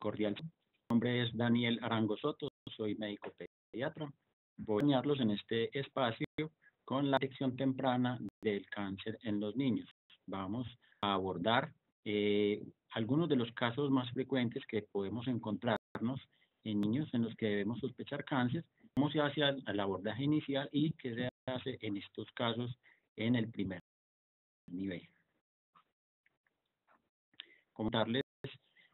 cordial. Mi nombre es Daniel Arango Soto, soy médico pediatra. Voy a enseñarlos en este espacio con la detección temprana del cáncer en los niños. Vamos a abordar eh, algunos de los casos más frecuentes que podemos encontrarnos en niños en los que debemos sospechar cáncer, cómo se hace el abordaje inicial y qué se hace en estos casos en el primer nivel. Comentarles,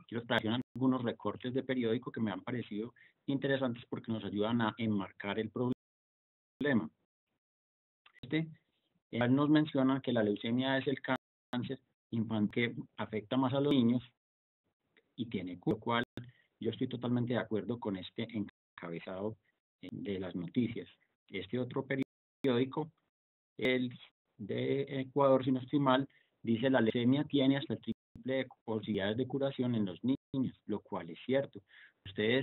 quiero traer algunos recortes de periódico que me han parecido interesantes porque nos ayudan a enmarcar el problema. Este eh, nos menciona que la leucemia es el cáncer infantil que afecta más a los niños y tiene lo cual yo estoy totalmente de acuerdo con este encabezado eh, de las noticias. Este otro periódico, el de Ecuador, si no estoy mal, dice la leucemia tiene hasta el de posibilidades de curación en los niños, lo cual es cierto. Ustedes,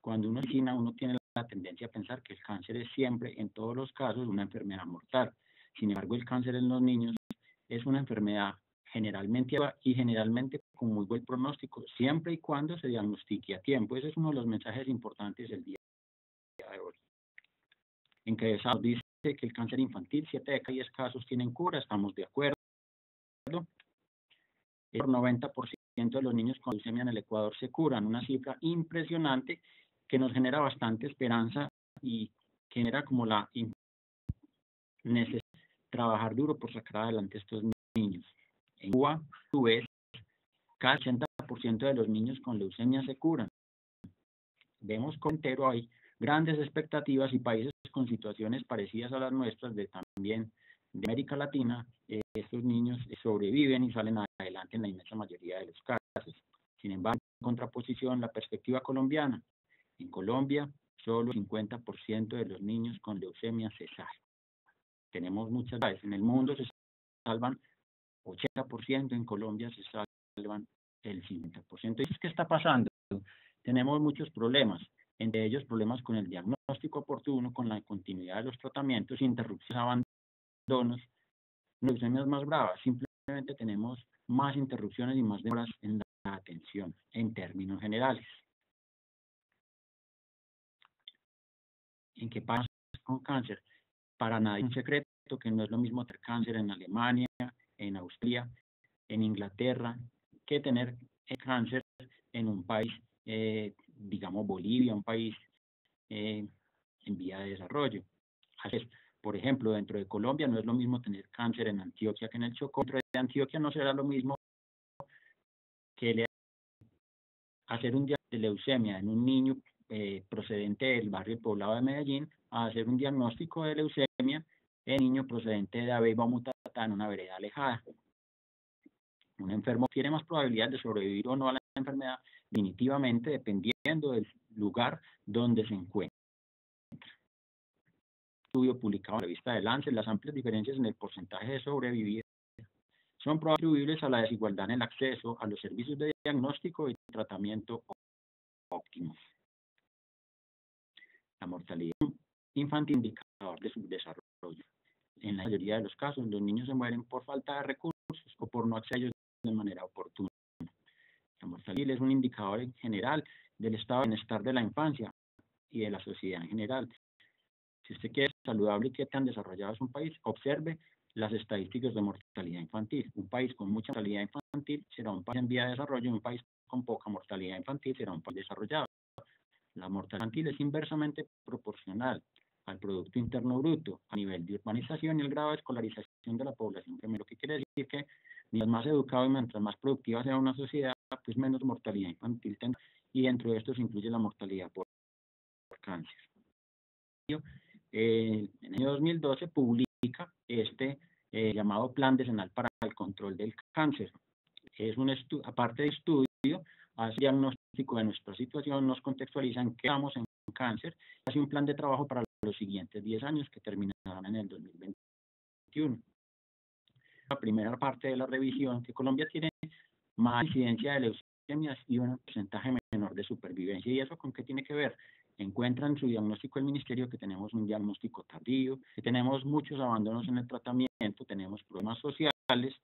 cuando uno medicina, uno tiene la tendencia a pensar que el cáncer es siempre, en todos los casos, una enfermedad mortal. Sin embargo, el cáncer en los niños es una enfermedad generalmente y generalmente con muy buen pronóstico, siempre y cuando se diagnostique a tiempo. Ese es uno de los mensajes importantes del día de hoy. En que dice que el cáncer infantil, 7 de cada 10 casos tienen cura, estamos de acuerdo. El 90% de los niños con leucemia en el Ecuador se curan, una cifra impresionante que nos genera bastante esperanza y genera como la necesidad de trabajar duro por sacar adelante estos niños. En Cuba, a su vez, casi 80% de los niños con leucemia se curan. Vemos con entero hay grandes expectativas y países con situaciones parecidas a las nuestras de también de América Latina, eh, estos niños sobreviven y salen adelante en la inmensa mayoría de los casos. Sin embargo, en contraposición, la perspectiva colombiana. En Colombia, solo el 50% de los niños con leucemia se salvan. Tenemos muchas veces. En el mundo se salvan 80%, en Colombia se salvan el 50%. ¿Y qué está pasando? Tenemos muchos problemas, entre ellos problemas con el diagnóstico oportuno, con la continuidad de los tratamientos, interrupciones, abandonos, leucemias más bravas. Simplemente tenemos más interrupciones y más demoras en la atención, en términos generales. ¿En qué pasa con cáncer? Para nadie es un secreto que no es lo mismo tener cáncer en Alemania, en Austria, en Inglaterra, que tener cáncer en un país, eh, digamos Bolivia, un país eh, en vía de desarrollo. Así por ejemplo, dentro de Colombia no es lo mismo tener cáncer en Antioquia que en el Chocó. Dentro de Antioquia no será lo mismo que hacer un diagnóstico de leucemia en un niño eh, procedente del barrio poblado de Medellín a hacer un diagnóstico de leucemia en niño procedente de Abeiba Mutata en una vereda alejada. Un enfermo tiene más probabilidad de sobrevivir o no a la enfermedad, definitivamente dependiendo del lugar donde se encuentra. Estudio publicado en la revista de Lancet, las amplias diferencias en el porcentaje de sobrevivir son atribuibles a la desigualdad en el acceso a los servicios de diagnóstico y tratamiento óptimos. La mortalidad infantil indicador de subdesarrollo. En la mayoría de los casos, los niños se mueren por falta de recursos o por no acceder de manera oportuna. La mortalidad es un indicador en general del estado de bienestar de la infancia y de la sociedad en general. Si usted quiere saludable y qué tan desarrollado es un país, observe las estadísticas de mortalidad infantil. Un país con mucha mortalidad infantil será un país en vía de desarrollo y un país con poca mortalidad infantil será un país desarrollado. La mortalidad infantil es inversamente proporcional al Producto Interno Bruto a nivel de urbanización y el grado de escolarización de la población. Primero, que quiere decir que mientras más educado y mientras más productiva sea una sociedad, pues menos mortalidad infantil tendrá. Y dentro de esto se incluye la mortalidad por, cáncer. Eh, en el año 2012 publica este eh, llamado Plan Decenal para el Control del Cáncer. Es un aparte de estudio, hace diagnóstico de nuestra situación, nos contextualiza en qué vamos en cáncer, hace un plan de trabajo para los siguientes 10 años que terminarán en el 2021. La primera parte de la revisión, que Colombia tiene más incidencia de leucemias y un porcentaje menor de supervivencia. ¿Y eso con qué tiene que ver? Encuentra en su diagnóstico el ministerio que tenemos un diagnóstico tardío, que tenemos muchos abandonos en el tratamiento, tenemos problemas sociales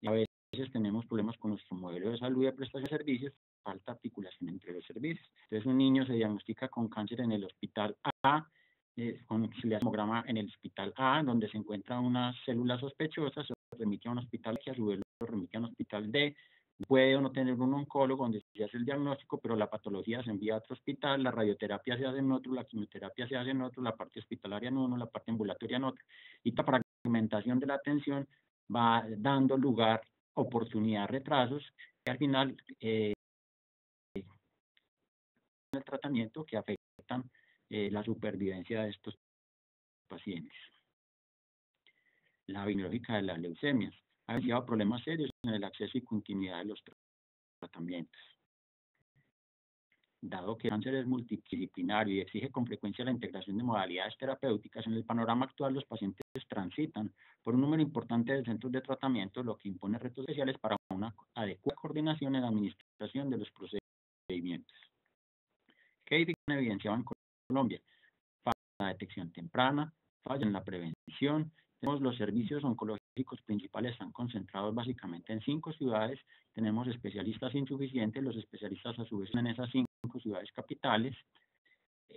y a veces tenemos problemas con nuestro modelo de salud y de prestación de servicios, falta articulación entre los servicios. Entonces, un niño se diagnostica con cáncer en el hospital A, eh, con hemograma en el hospital A, donde se encuentra una célula sospechosa, se remite a un hospital que a su vez lo remite a un hospital D, puede o no tener un oncólogo donde se hace el diagnóstico, pero la patología se envía a otro hospital, la radioterapia se hace en otro, la quimioterapia se hace en otro, la parte hospitalaria en uno, la parte ambulatoria en otro. Y la fragmentación de la atención va dando lugar oportunidad a retrasos que al final eh, el tratamiento que afectan eh, la supervivencia de estos pacientes. La biológica de las leucemias ha iniciado problemas serios en el acceso y continuidad de los tratamientos. Dado que el cáncer es multidisciplinario y exige con frecuencia la integración de modalidades terapéuticas, en el panorama actual los pacientes transitan por un número importante de centros de tratamiento, lo que impone retos especiales para una adecuada coordinación en la administración de los procedimientos. ¿Qué evidenciaba en Colombia? Falla en la detección temprana, falla en la prevención. Tenemos los servicios oncológicos principales están concentrados básicamente en cinco ciudades. Tenemos especialistas insuficientes, los especialistas a su vez en esas cinco ciudades capitales.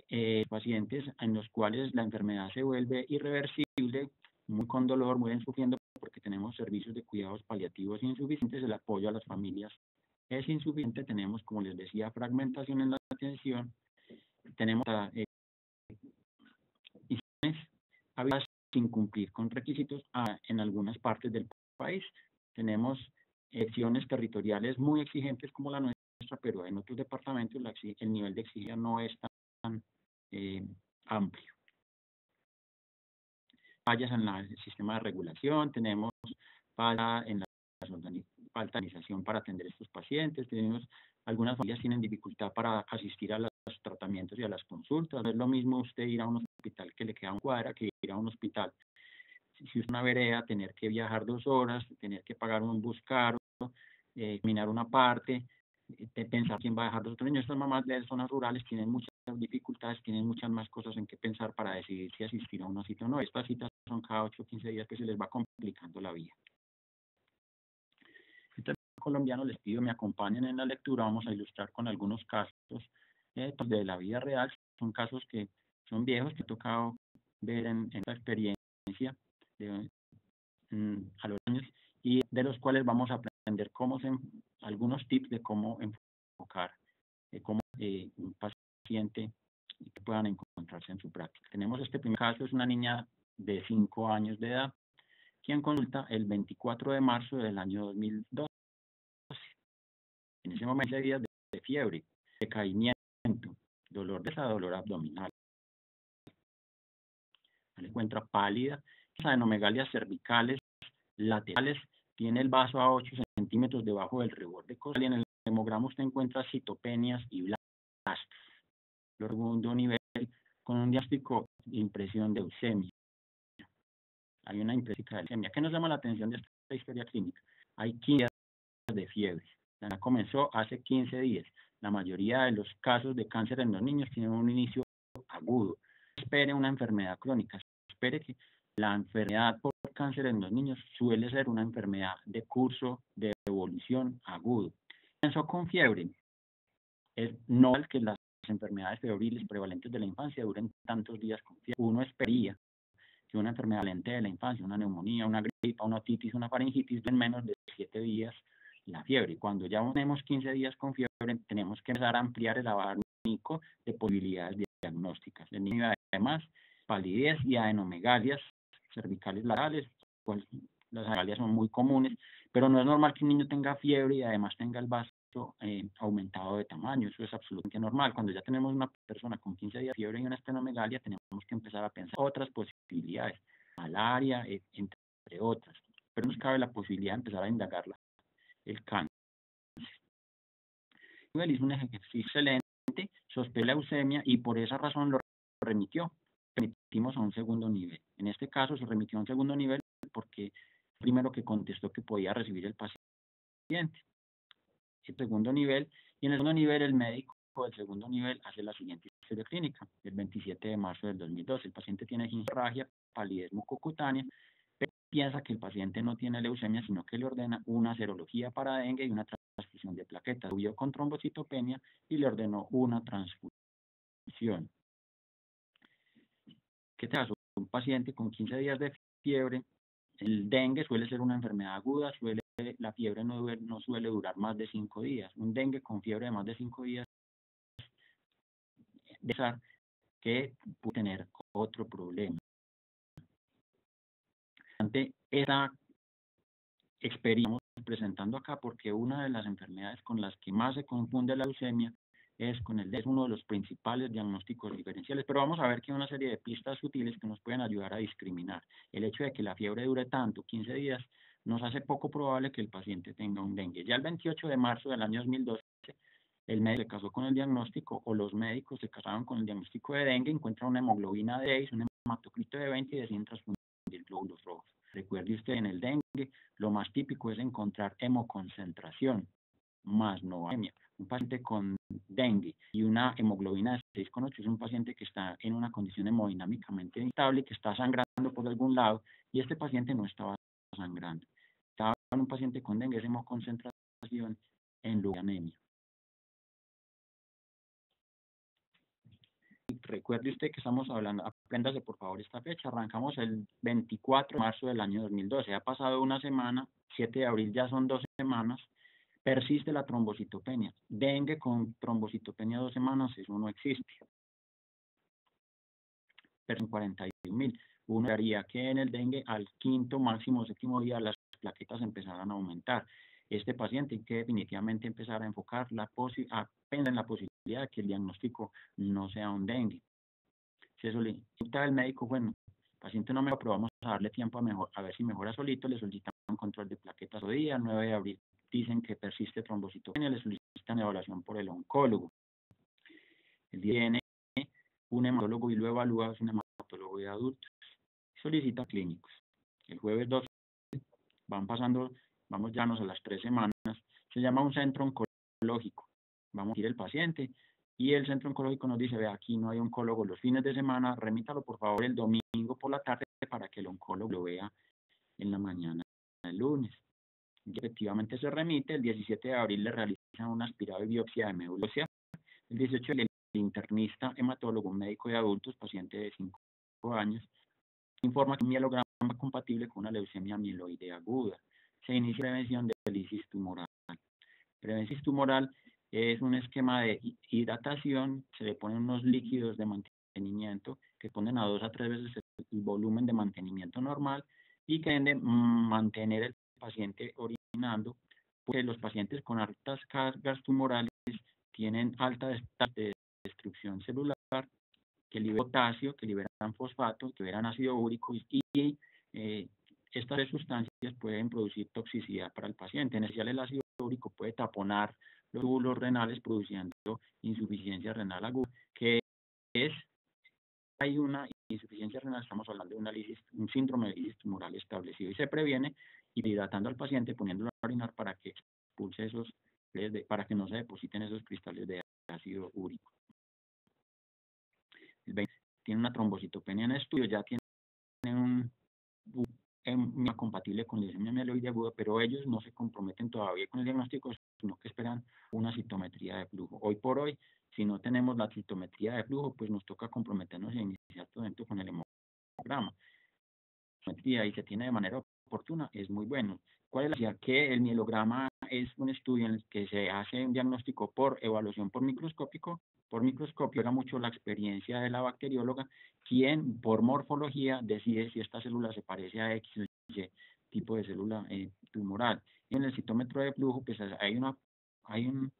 Eh, pacientes en los cuales la enfermedad se vuelve irreversible, muy con dolor, muy sufriendo porque tenemos servicios de cuidados paliativos insuficientes, el apoyo a las familias es insuficiente, tenemos, como les decía, fragmentación en la atención, tenemos eh, sin cumplir con requisitos ah, en algunas partes del país. Tenemos acciones territoriales muy exigentes como la nuestra, pero en otros departamentos el nivel de exigencia no es tan eh, amplio. Fallas en el sistema de regulación, tenemos falla en la organización para atender a estos pacientes, tenemos algunas familias tienen dificultad para asistir a los tratamientos y a las consultas. No es lo mismo usted ir a un hospital que le queda un cuadra que ir a un hospital. Si es una vereda, tener que viajar dos horas, tener que pagar un bus caro, eh, minar una parte, eh, pensar quién va a dejar los otros niños. Estas mamás de zonas rurales tienen muchas dificultades, tienen muchas más cosas en que pensar para decidir si asistir a una cita o no. Estas citas son cada 8 o 15 días que se les va complicando la vida colombiano, les pido me acompañen en la lectura. Vamos a ilustrar con algunos casos eh, pues, de la vida real. Son casos que son viejos, que he tocado ver en, esta experiencia de, mm, a los años y de los cuales vamos a aprender cómo se, algunos tips de cómo enfocar, cómo eh, un paciente que puedan encontrarse en su práctica. Tenemos este primer caso, es una niña de 5 años de edad, quien consulta el 24 de marzo del año 2002 en ese momento hay días de, fiebre, decaimiento, dolor de esa dolor abdominal. Se encuentra pálida, adenomegalias cervicales laterales, tiene el vaso a 8 centímetros debajo del reborde costal y en el hemograma usted encuentra citopenias y blastos. Segundo nivel, con un diagnóstico de impresión de leucemia. Hay una impresión de leucemia. ¿Qué nos llama la atención de esta historia clínica? Hay 15 días de fiebre. Comenzó hace 15 días. La mayoría de los casos de cáncer en los niños tienen un inicio agudo. Espere una enfermedad crónica. Espere que la enfermedad por cáncer en los niños suele ser una enfermedad de curso de evolución agudo. Comenzó con fiebre. Es normal que las enfermedades febriles prevalentes de la infancia duren tantos días con fiebre. Uno esperaría que una enfermedad lente de la infancia, una neumonía, una gripa, una otitis, una faringitis, en menos de 7 días la fiebre. Cuando ya tenemos 15 días con fiebre, tenemos que empezar a ampliar el abanico de posibilidades diagnósticas. El niño además palidez y adenomegalias cervicales laterales, las adenomegalias son muy comunes, pero no es normal que un niño tenga fiebre y además tenga el vaso eh, aumentado de tamaño, eso es absolutamente normal. Cuando ya tenemos una persona con 15 días de fiebre y una adenomagalia, tenemos que empezar a pensar otras posibilidades, malaria, eh, entre otras. Pero nos cabe la posibilidad de empezar a indagarla el cáncer. El hizo un ejercicio excelente, sospecha leucemia y por esa razón lo remitió. Remitimos a un segundo nivel. En este caso se remitió a un segundo nivel porque primero que contestó que podía recibir el paciente. El segundo nivel, y en el segundo nivel el médico del segundo nivel hace la siguiente historia clínica. El 27 de marzo del 2002 el paciente tiene hemorragia, palidez mucocutánea, piensa que el paciente no tiene leucemia, sino que le ordena una serología para dengue y una transfusión de plaquetas. Subió con trombocitopenia y le ordenó una transfusión. ¿Qué te hace? Un paciente con 15 días de fiebre, el dengue suele ser una enfermedad aguda, suele, la fiebre no, suele durar más de 5 días. Un dengue con fiebre de más de 5 días que puede tener otro problema. Esta experiencia presentando acá porque una de las enfermedades con las que más se confunde la leucemia es con el es uno de los principales diagnósticos diferenciales, pero vamos a ver que hay una serie de pistas sutiles que nos pueden ayudar a discriminar. El hecho de que la fiebre dure tanto, 15 días, nos hace poco probable que el paciente tenga un dengue. Ya el 28 de marzo del año 2012, el médico se casó con el diagnóstico o los médicos se casaron con el diagnóstico de dengue, encuentran una hemoglobina de 6, un hematocrito de 20 y deciden transfundir glóbulos rojos. Recuerde usted, en el dengue, lo más típico es encontrar hemoconcentración, más no anemia. Un paciente con dengue y una hemoglobina de 6,8 es un paciente que está en una condición hemodinámicamente inestable, que está sangrando por algún lado, y este paciente no estaba sangrando. Estaba en un paciente con dengue, es hemoconcentración en lugar de anemia. recuerde usted que estamos hablando, apréndase por favor esta fecha, arrancamos el 24 de marzo del año 2012, ha pasado una semana, 7 de abril ya son dos semanas, persiste la trombocitopenia. Dengue con trombocitopenia dos semanas, eso no existe. Pero en 41 mil, uno haría que en el dengue al quinto, máximo, séptimo día las plaquetas empezaran a aumentar. Este paciente que definitivamente empezar a enfocar la a pensar en la posibilidad de que el diagnóstico no sea un dengue. Si le solicita el médico, bueno, el paciente no me pero vamos a darle tiempo a, mejor, a ver si mejora solito, le solicitan un control de plaquetas o día, 9 de abril dicen que persiste trombocitopenia, le solicitan evaluación por el oncólogo. El viene un hematólogo y lo evalúa, es un hematólogo de adultos. Solicita clínicos. El jueves 12 van pasando, vamos ya a las tres semanas, se llama un centro oncológico. Vamos a ir el paciente y el centro oncológico nos dice, ve, aquí no hay oncólogo los fines de semana, remítalo por favor el domingo por la tarde para que el oncólogo lo vea en la mañana el lunes efectivamente se remite. El 17 de abril le realizan una aspirada de biopsia de médula El 18 el internista hematólogo, médico de adultos, paciente de 5 años, informa que un mielograma compatible con una leucemia mieloide aguda. Se inicia prevención de lisis tumoral. Prevención tumoral es un esquema de hidratación, se le ponen unos líquidos de mantenimiento que ponen a dos a tres veces el volumen de mantenimiento normal y que deben mantener el paciente orinando, pues los pacientes con altas cargas tumorales tienen alta de destrucción celular, que liberan potasio, que liberan fosfato, que liberan ácido úrico y, eh, estas sustancias pueden producir toxicidad para el paciente. En especial el ácido úrico puede taponar los túbulos renales produciendo insuficiencia renal aguda, que es hay una insuficiencia renal, estamos hablando de una un síndrome de lisis tumoral establecido y se previene hidratando al paciente, poniéndolo a orinar para que expulse esos, para que no se depositen esos cristales de ácido úrico. El 20 tiene una trombocitopenia en estudio, ya tiene un, un compatible con leucemia mieloide aguda, pero ellos no se comprometen todavía con el diagnóstico, sino que esperan una citometría de flujo. Hoy por hoy, si no tenemos la citometría de flujo, pues nos toca comprometernos y iniciar todo con el hemograma. Y se tiene de manera oportuna, es muy bueno. ¿Cuál es la? Que el mielograma es un estudio en el que se hace un diagnóstico por evaluación por microscópico. Por microscopio era mucho la experiencia de la bacterióloga, quien por morfología decide si esta célula se parece a X o Y tipo de célula eh, tumoral. En el citómetro de flujo, pues hay, un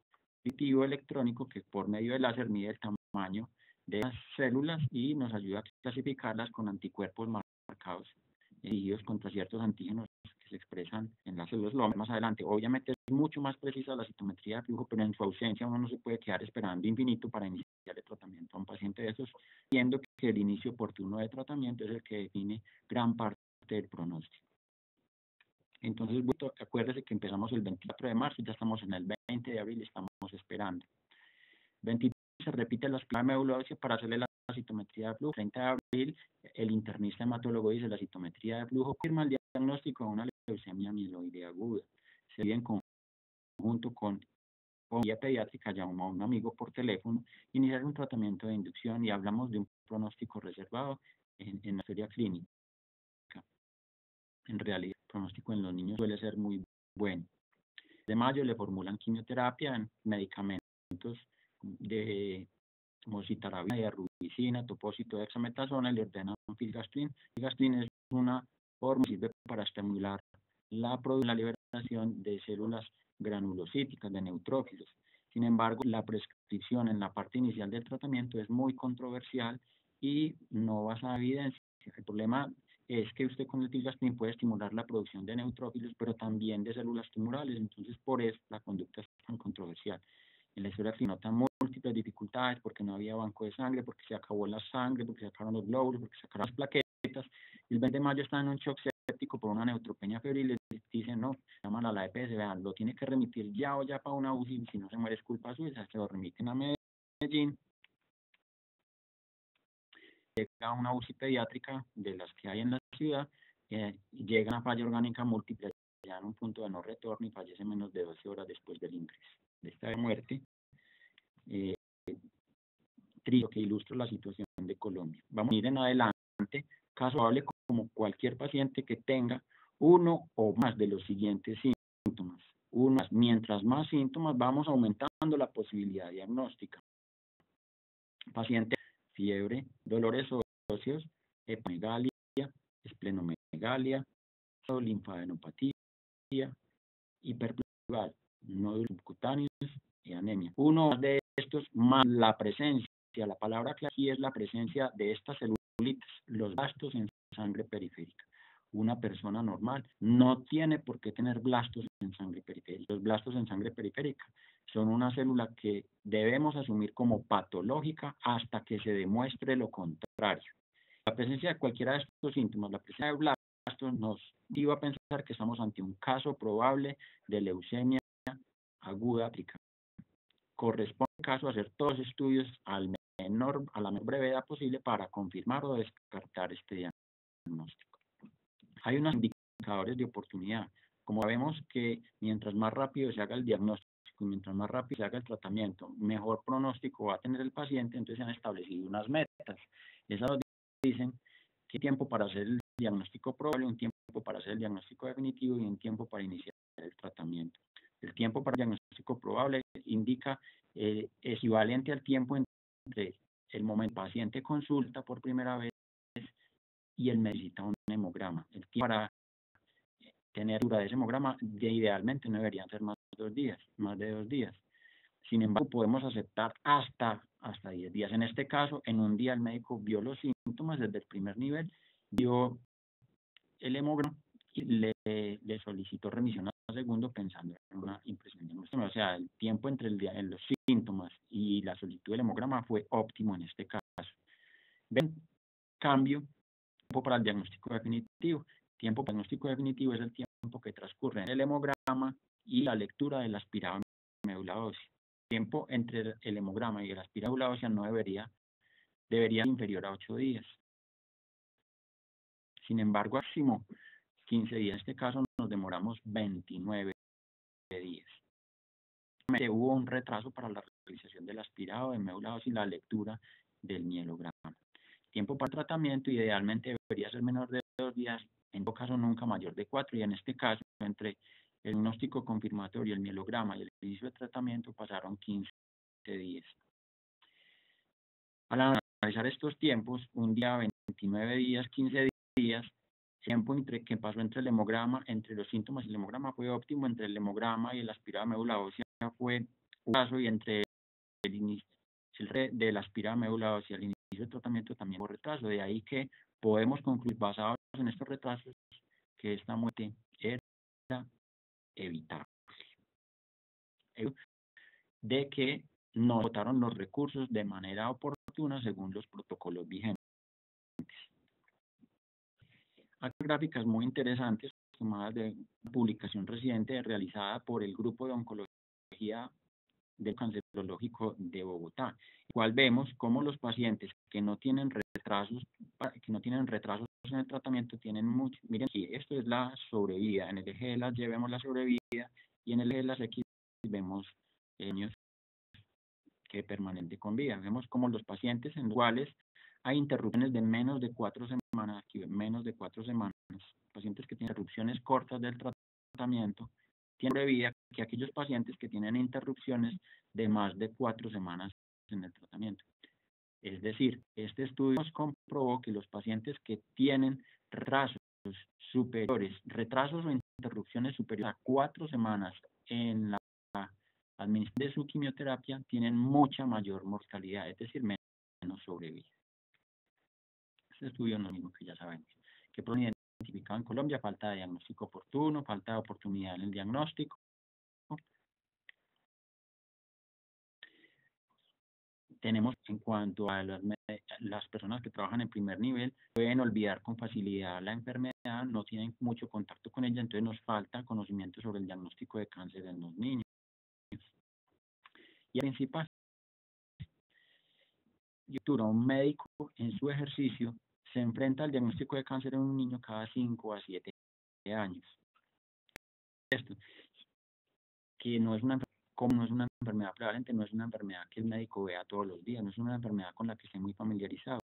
dispositivo electrónico que por medio del láser mide el tamaño de las células y nos ayuda a clasificarlas con anticuerpos marcados dirigidos contra ciertos antígenos que se expresan en las células. Lo más adelante. Obviamente es mucho más precisa la citometría de flujo, pero en su ausencia uno no se puede quedar esperando infinito para iniciar el tratamiento a un paciente de esos, viendo que el inicio oportuno de tratamiento es el que define gran parte del pronóstico. Entonces, acuérdese que empezamos el 24 de marzo, ya estamos en el 20 de abril y estamos esperando. 23 se repite la espina para hacerle la citometría de flujo. 30 de abril, el internista hematólogo dice la citometría de flujo confirma el diagnóstico de una leucemia mieloide aguda. Se en conjunto con vía pediátrica, llamó a un amigo por teléfono, iniciar un tratamiento de inducción y hablamos de un pronóstico reservado en, la historia clínica. En realidad, pronóstico en los niños suele ser muy bueno. De mayo le formulan quimioterapia en medicamentos de como citarabina, de rubicina, topósito hexametasona, le ordenan filgastrin. Filgastrin es una forma que sirve para estimular la, la liberación de células granulocíticas, de neutrófilos. Sin embargo, la prescripción en la parte inicial del tratamiento es muy controversial y no basa en evidencia. El problema es que usted con el filgastrin puede estimular la producción de neutrófilos, pero también de células tumorales, entonces por eso la conducta es tan controversial. En la historia se notan múltiples dificultades porque no había banco de sangre, porque se acabó la sangre, porque se acabaron los glóbulos, porque se acabaron las plaquetas. El 20 de mayo está en un shock séptico por una neutropenia febril y dicen, no, llaman a la EPS, vean, lo tiene que remitir ya o ya para una UCI, si no se muere es culpa suya, se lo remiten a Medellín. Llega una UCI pediátrica de las que hay en la ciudad, eh, llega una falla orgánica múltiple ya en un punto de no retorno y fallece menos de 12 horas después del ingreso de esta muerte. Eh, que ilustra la situación de Colombia. Vamos a ir en adelante, caso como cualquier paciente que tenga uno o más de los siguientes síntomas. Uno, mientras más síntomas, vamos aumentando la posibilidad diagnóstica. Paciente, fiebre, dolores óseos, hepamegalia, esplenomegalia, linfadenopatía, hiperplurial, nódulos subcutáneos y anemia. Uno de estos más la presencia, la palabra clave aquí es la presencia de estas celulitas, los blastos en sangre periférica. Una persona normal no tiene por qué tener blastos en sangre periférica. Los blastos en sangre periférica son una célula que debemos asumir como patológica hasta que se demuestre lo contrario. La presencia de cualquiera de estos síntomas, la presencia de blastos, nos iba a pensar que estamos ante un caso probable de leucemia aguda aplica. Corresponde caso hacer todos los estudios al menor, a la menor brevedad posible para confirmar o descartar este diagnóstico. Hay unos indicadores de oportunidad. Como sabemos que mientras más rápido se haga el diagnóstico y mientras más rápido se haga el tratamiento, mejor pronóstico va a tener el paciente, entonces se han establecido unas metas. Esas dicen qué tiempo para hacer el diagnóstico probable, un tiempo para hacer el diagnóstico definitivo y un tiempo para iniciar el tratamiento. El tiempo para el diagnóstico probable indica eh, equivalente al tiempo entre el momento el paciente consulta por primera vez y el necesita un hemograma. El tiempo para tener dura de ese hemograma idealmente no deberían ser más de dos días, más de dos días. Sin embargo, podemos aceptar hasta hasta 10 días. En este caso, en un día el médico vio los síntomas desde el primer nivel, vio el hemograma y le, le solicitó remisión al segundo pensando en una impresión de O sea, el tiempo entre el día, en los síntomas y la solicitud del hemograma fue óptimo en este caso. Ven, cambio, tiempo para el diagnóstico definitivo. Tiempo para el diagnóstico definitivo es el tiempo que transcurre en el hemograma y la lectura del aspirado médula ósea. Tiempo entre el hemograma y el aspirado médula ósea no debería, debería ser inferior a 8 días. Sin embargo, máximo 15 días. En este caso nos demoramos 29 días. Hubo un retraso para la realización del aspirado de médula y la lectura del mielograma. Tiempo para tratamiento idealmente debería ser menor de dos días, en todo caso nunca mayor de cuatro, y en este caso entre el diagnóstico confirmatorio, el mielograma y el inicio de tratamiento pasaron 15 días. Al analizar estos tiempos, un día 29 días, 15 días, tiempo entre que pasó entre el hemograma, entre los síntomas y el hemograma fue óptimo, entre el hemograma y el aspirado médula ósea fue un caso y entre el inicio del aspirado médula ósea el inicio del tratamiento también hubo retraso. De ahí que podemos concluir, basados en estos retrasos, que esta muerte era evitable. De que no votaron los recursos de manera oportuna según los protocolos vigentes. Hay gráficas muy interesantes tomadas de publicación reciente realizada por el Grupo de Oncología del Cancerológico de Bogotá, igual vemos cómo los pacientes que no tienen retrasos, que no tienen retrasos en el tratamiento tienen mucho, miren aquí, esto es la sobrevida, en el eje de las Y vemos la sobrevida y en el eje de las X vemos años que permanente con vida. Vemos como los pacientes en los cuales hay interrupciones de menos de cuatro semanas, aquí menos de cuatro semanas, pacientes que tienen interrupciones cortas del tratamiento, tienen vida que aquellos pacientes que tienen interrupciones de más de cuatro semanas en el tratamiento. Es decir, este estudio nos comprobó que los pacientes que tienen retrasos superiores, retrasos o interrupciones superiores a cuatro semanas en la administración de su quimioterapia tienen mucha mayor mortalidad, es decir, menos sobrevida. Este estudio no es mismo que ya sabemos. Que problema identificado en Colombia? Falta de diagnóstico oportuno, falta de oportunidad en el diagnóstico, tenemos en cuanto a las, las, personas que trabajan en primer nivel, pueden olvidar con facilidad la enfermedad, no tienen mucho contacto con ella, entonces nos falta conocimiento sobre el diagnóstico de cáncer en los niños. Y el principal, un médico en su ejercicio se enfrenta al diagnóstico de cáncer en un niño cada 5 a 7 años. Esto, que no es una como no es una enfermedad prevalente, no es una enfermedad que el médico vea todos los días, no es una enfermedad con la que esté muy familiarizado.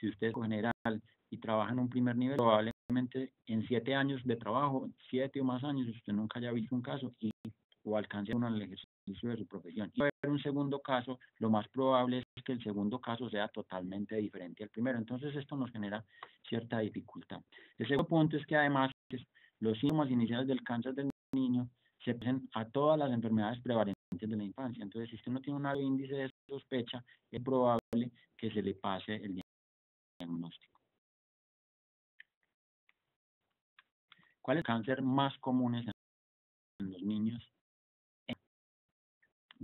Si usted es general y trabaja en un primer nivel, probablemente en siete años de trabajo, siete o más años, usted nunca haya visto un caso y, o alcance uno el ejercicio de su profesión. A haber un segundo caso, lo más probable es que el segundo caso sea totalmente diferente al primero. Entonces esto nos genera cierta dificultad. El segundo punto es que además los síntomas iniciales del cáncer del niño se parecen a todas las enfermedades prevalentes de la infancia. Entonces, si usted no tiene un índice de sospecha, es probable que se le pase el diagnóstico. ¿Cuál es el cáncer más común en los niños?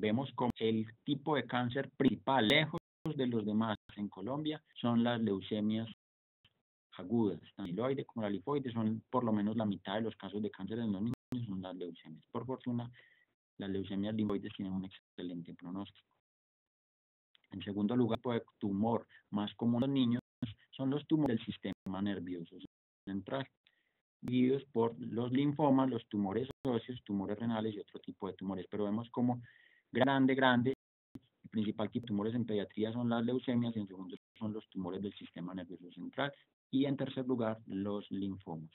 Vemos como el tipo de cáncer principal, lejos de los demás en Colombia, son las leucemias agudas, tanto amiloide como la lifoide, son por lo menos la mitad de los casos de cáncer en los niños son las leucemias. Por fortuna, las leucemias linfoides tienen un excelente pronóstico. En segundo lugar, el tumor más común en los niños son los tumores del sistema nervioso central, seguidos por los linfomas, los tumores óseos, tumores renales y otro tipo de tumores. Pero vemos como grande, grande, el principal tipo de tumores en pediatría son las leucemias y en segundo son los tumores del sistema nervioso central y en tercer lugar los linfomas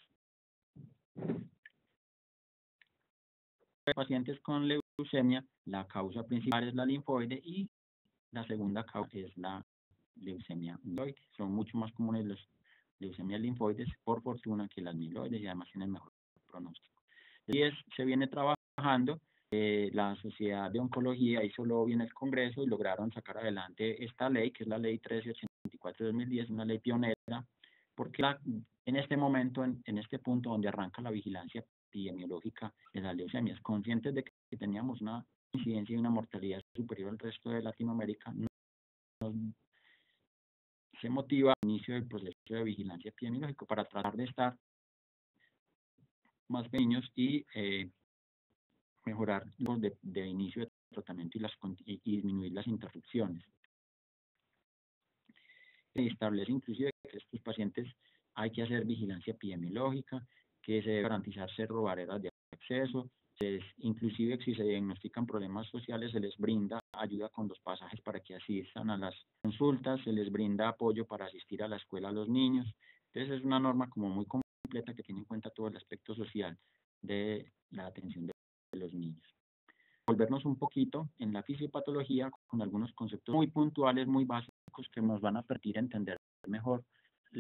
pacientes con leucemia, la causa principal es la linfoide y la segunda causa es la leucemia amiloide. Son mucho más comunes las leucemias linfoides, por fortuna, que las amiloides y además tienen mejor pronóstico. Y es, se viene trabajando, eh, la Sociedad de Oncología hizo lobby en el Congreso y lograron sacar adelante esta ley, que es la Ley 1384 de 2010, una ley pionera, porque en este momento, en, en este punto donde arranca la vigilancia epidemiológica de las leucemias. Conscientes de que teníamos una incidencia y una mortalidad superior al resto de Latinoamérica, se motiva el inicio del proceso de vigilancia epidemiológica para tratar de estar más pequeños y eh, mejorar los de, inicio de tratamiento y, las, y disminuir las interrupciones. Se establece inclusive que estos pacientes hay que hacer vigilancia epidemiológica, que se debe garantizar cero barreras de acceso, inclusive si se diagnostican problemas sociales, se les brinda ayuda con los pasajes para que asistan a las consultas, se les brinda apoyo para asistir a la escuela a los niños. Entonces es una norma como muy completa que tiene en cuenta todo el aspecto social de la atención de los niños. Volvernos un poquito en la fisiopatología con algunos conceptos muy puntuales, muy básicos que nos van a permitir entender mejor,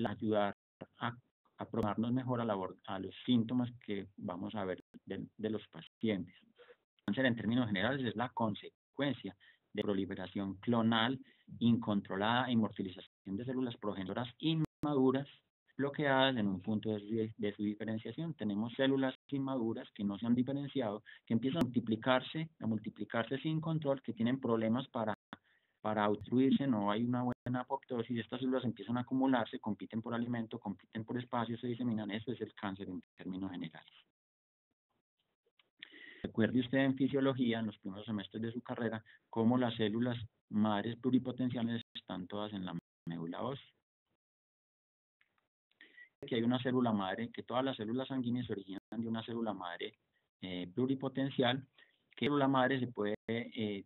ayudar a aprobarnos mejor a, los síntomas que vamos a ver de, los pacientes. Cáncer en términos generales es la consecuencia de proliferación clonal incontrolada e inmortalización de células progenoras inmaduras bloqueadas en un punto de su, diferenciación. Tenemos células inmaduras que no se han diferenciado, que empiezan a multiplicarse, a multiplicarse sin control, que tienen problemas para para obstruirse, no hay una buena apoptosis, estas células empiezan a acumularse, compiten por alimento, compiten por espacio, se diseminan, eso es el cáncer en términos generales. recuerde usted en fisiología, en los primeros semestres de su carrera, cómo las células madres pluripotenciales están todas en la médula ósea. Que hay una célula madre, que todas las células sanguíneas se originan de una célula madre eh, pluripotencial, que la célula madre se puede eh,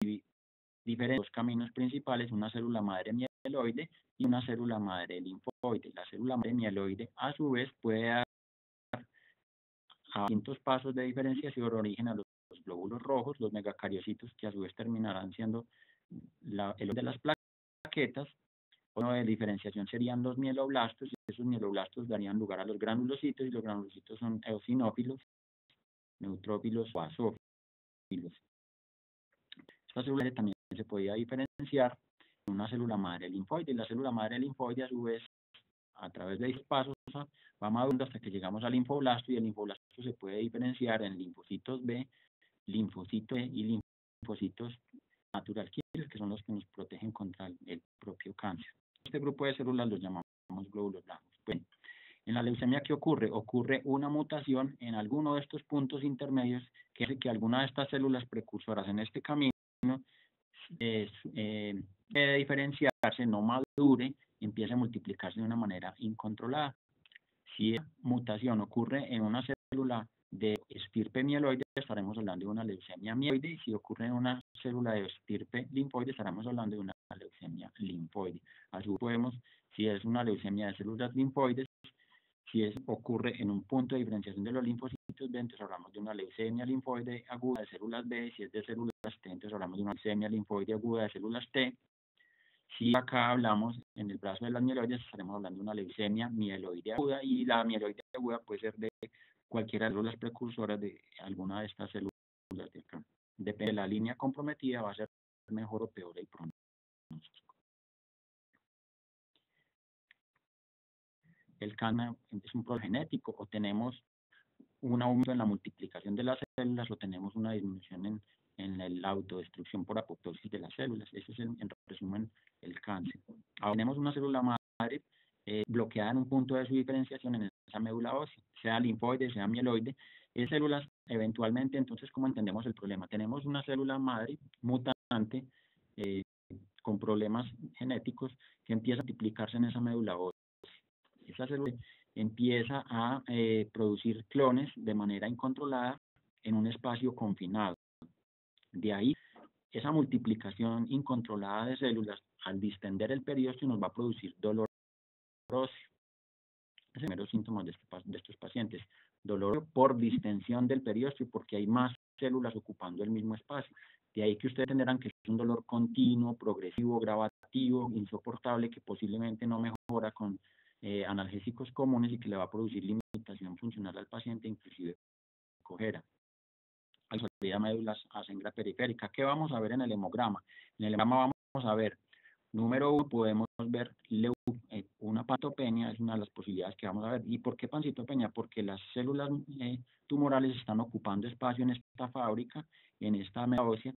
dividir en dos caminos principales, una célula madre mieloide y una célula madre linfoide. La célula madre mieloide, a su vez, puede dar a distintos pasos de diferenciación origen a los, glóbulos rojos, los megacariocitos, que a su vez terminarán siendo la, el de las plaquetas. Uno de diferenciación serían los mieloblastos, y esos mieloblastos darían lugar a los granulocitos, y los granulocitos son eosinófilos, neutrófilos o basófilos. Esta célula también se podía diferenciar en una célula madre linfoide, y la célula madre linfoide a su vez, a través de pasos, va madurando hasta que llegamos al linfoblasto, y el linfoblasto se puede diferenciar en linfocitos B, linfocitos E y linfocitos natural que son los que nos protegen contra el propio cáncer. Este grupo de células los llamamos glóbulos blancos. Bueno, en la leucemia, ¿qué ocurre? Ocurre una mutación en alguno de estos puntos intermedios que hace que alguna de estas células precursoras en este camino es, eh, de diferenciarse, no madure, empiece a multiplicarse de una manera incontrolada. Si la mutación ocurre en una célula de estirpe mieloide, estaremos hablando de una leucemia mieloide, y si ocurre en una célula de estirpe linfoide, estaremos hablando de una leucemia linfoide. Así podemos, si es una leucemia de células linfoides, si es, ocurre en un punto de diferenciación de los linfocitos B, entonces hablamos de una leucemia linfoide aguda de células B, si es de células T, entonces hablamos de una leucemia linfoide aguda de células T, si acá hablamos en el brazo de las mieloides, estaremos hablando de una leucemia mieloide aguda y la mieloide aguda puede ser de cualquiera de las precursoras de alguna de estas células. Depende de la línea comprometida, va a ser mejor o peor el pronóstico. El cáncer es un problema genético o tenemos un aumento en la multiplicación de las células o tenemos una disminución en, en la autodestrucción por apoptosis de las células. Ese es, en resumen, el cáncer. Ahora tenemos una célula madre eh, bloqueada en un punto de su diferenciación en esa médula ósea, sea linfoide, sea mieloide. Esas células, eventualmente, entonces, ¿cómo entendemos el problema? Tenemos una célula madre mutante eh, con problemas genéticos que empieza a multiplicarse en esa médula ósea. Esa célula empieza a eh, producir clones de manera incontrolada en un espacio confinado. De ahí, esa multiplicación incontrolada de células, al distender el periósteo, nos va a producir dolor óseo. Los primeros síntomas de, este, de estos pacientes. Dolor por distensión del periósteo, porque hay más células ocupando el mismo espacio. De ahí que ustedes tendrán que es un dolor continuo, progresivo, gravativo, insoportable, que posiblemente no mejora con eh, analgésicos comunes y que le va a producir limitación funcional al paciente, inclusive cojera salida médulas a sangre periférica. ¿Qué vamos a ver en el hemograma? En el hemograma vamos a ver, número uno, podemos ver eh, una pancitopenia, es una de las posibilidades que vamos a ver. ¿Y por qué pancitopenia? Porque las células eh, tumorales están ocupando espacio en esta fábrica, en esta médula ósea,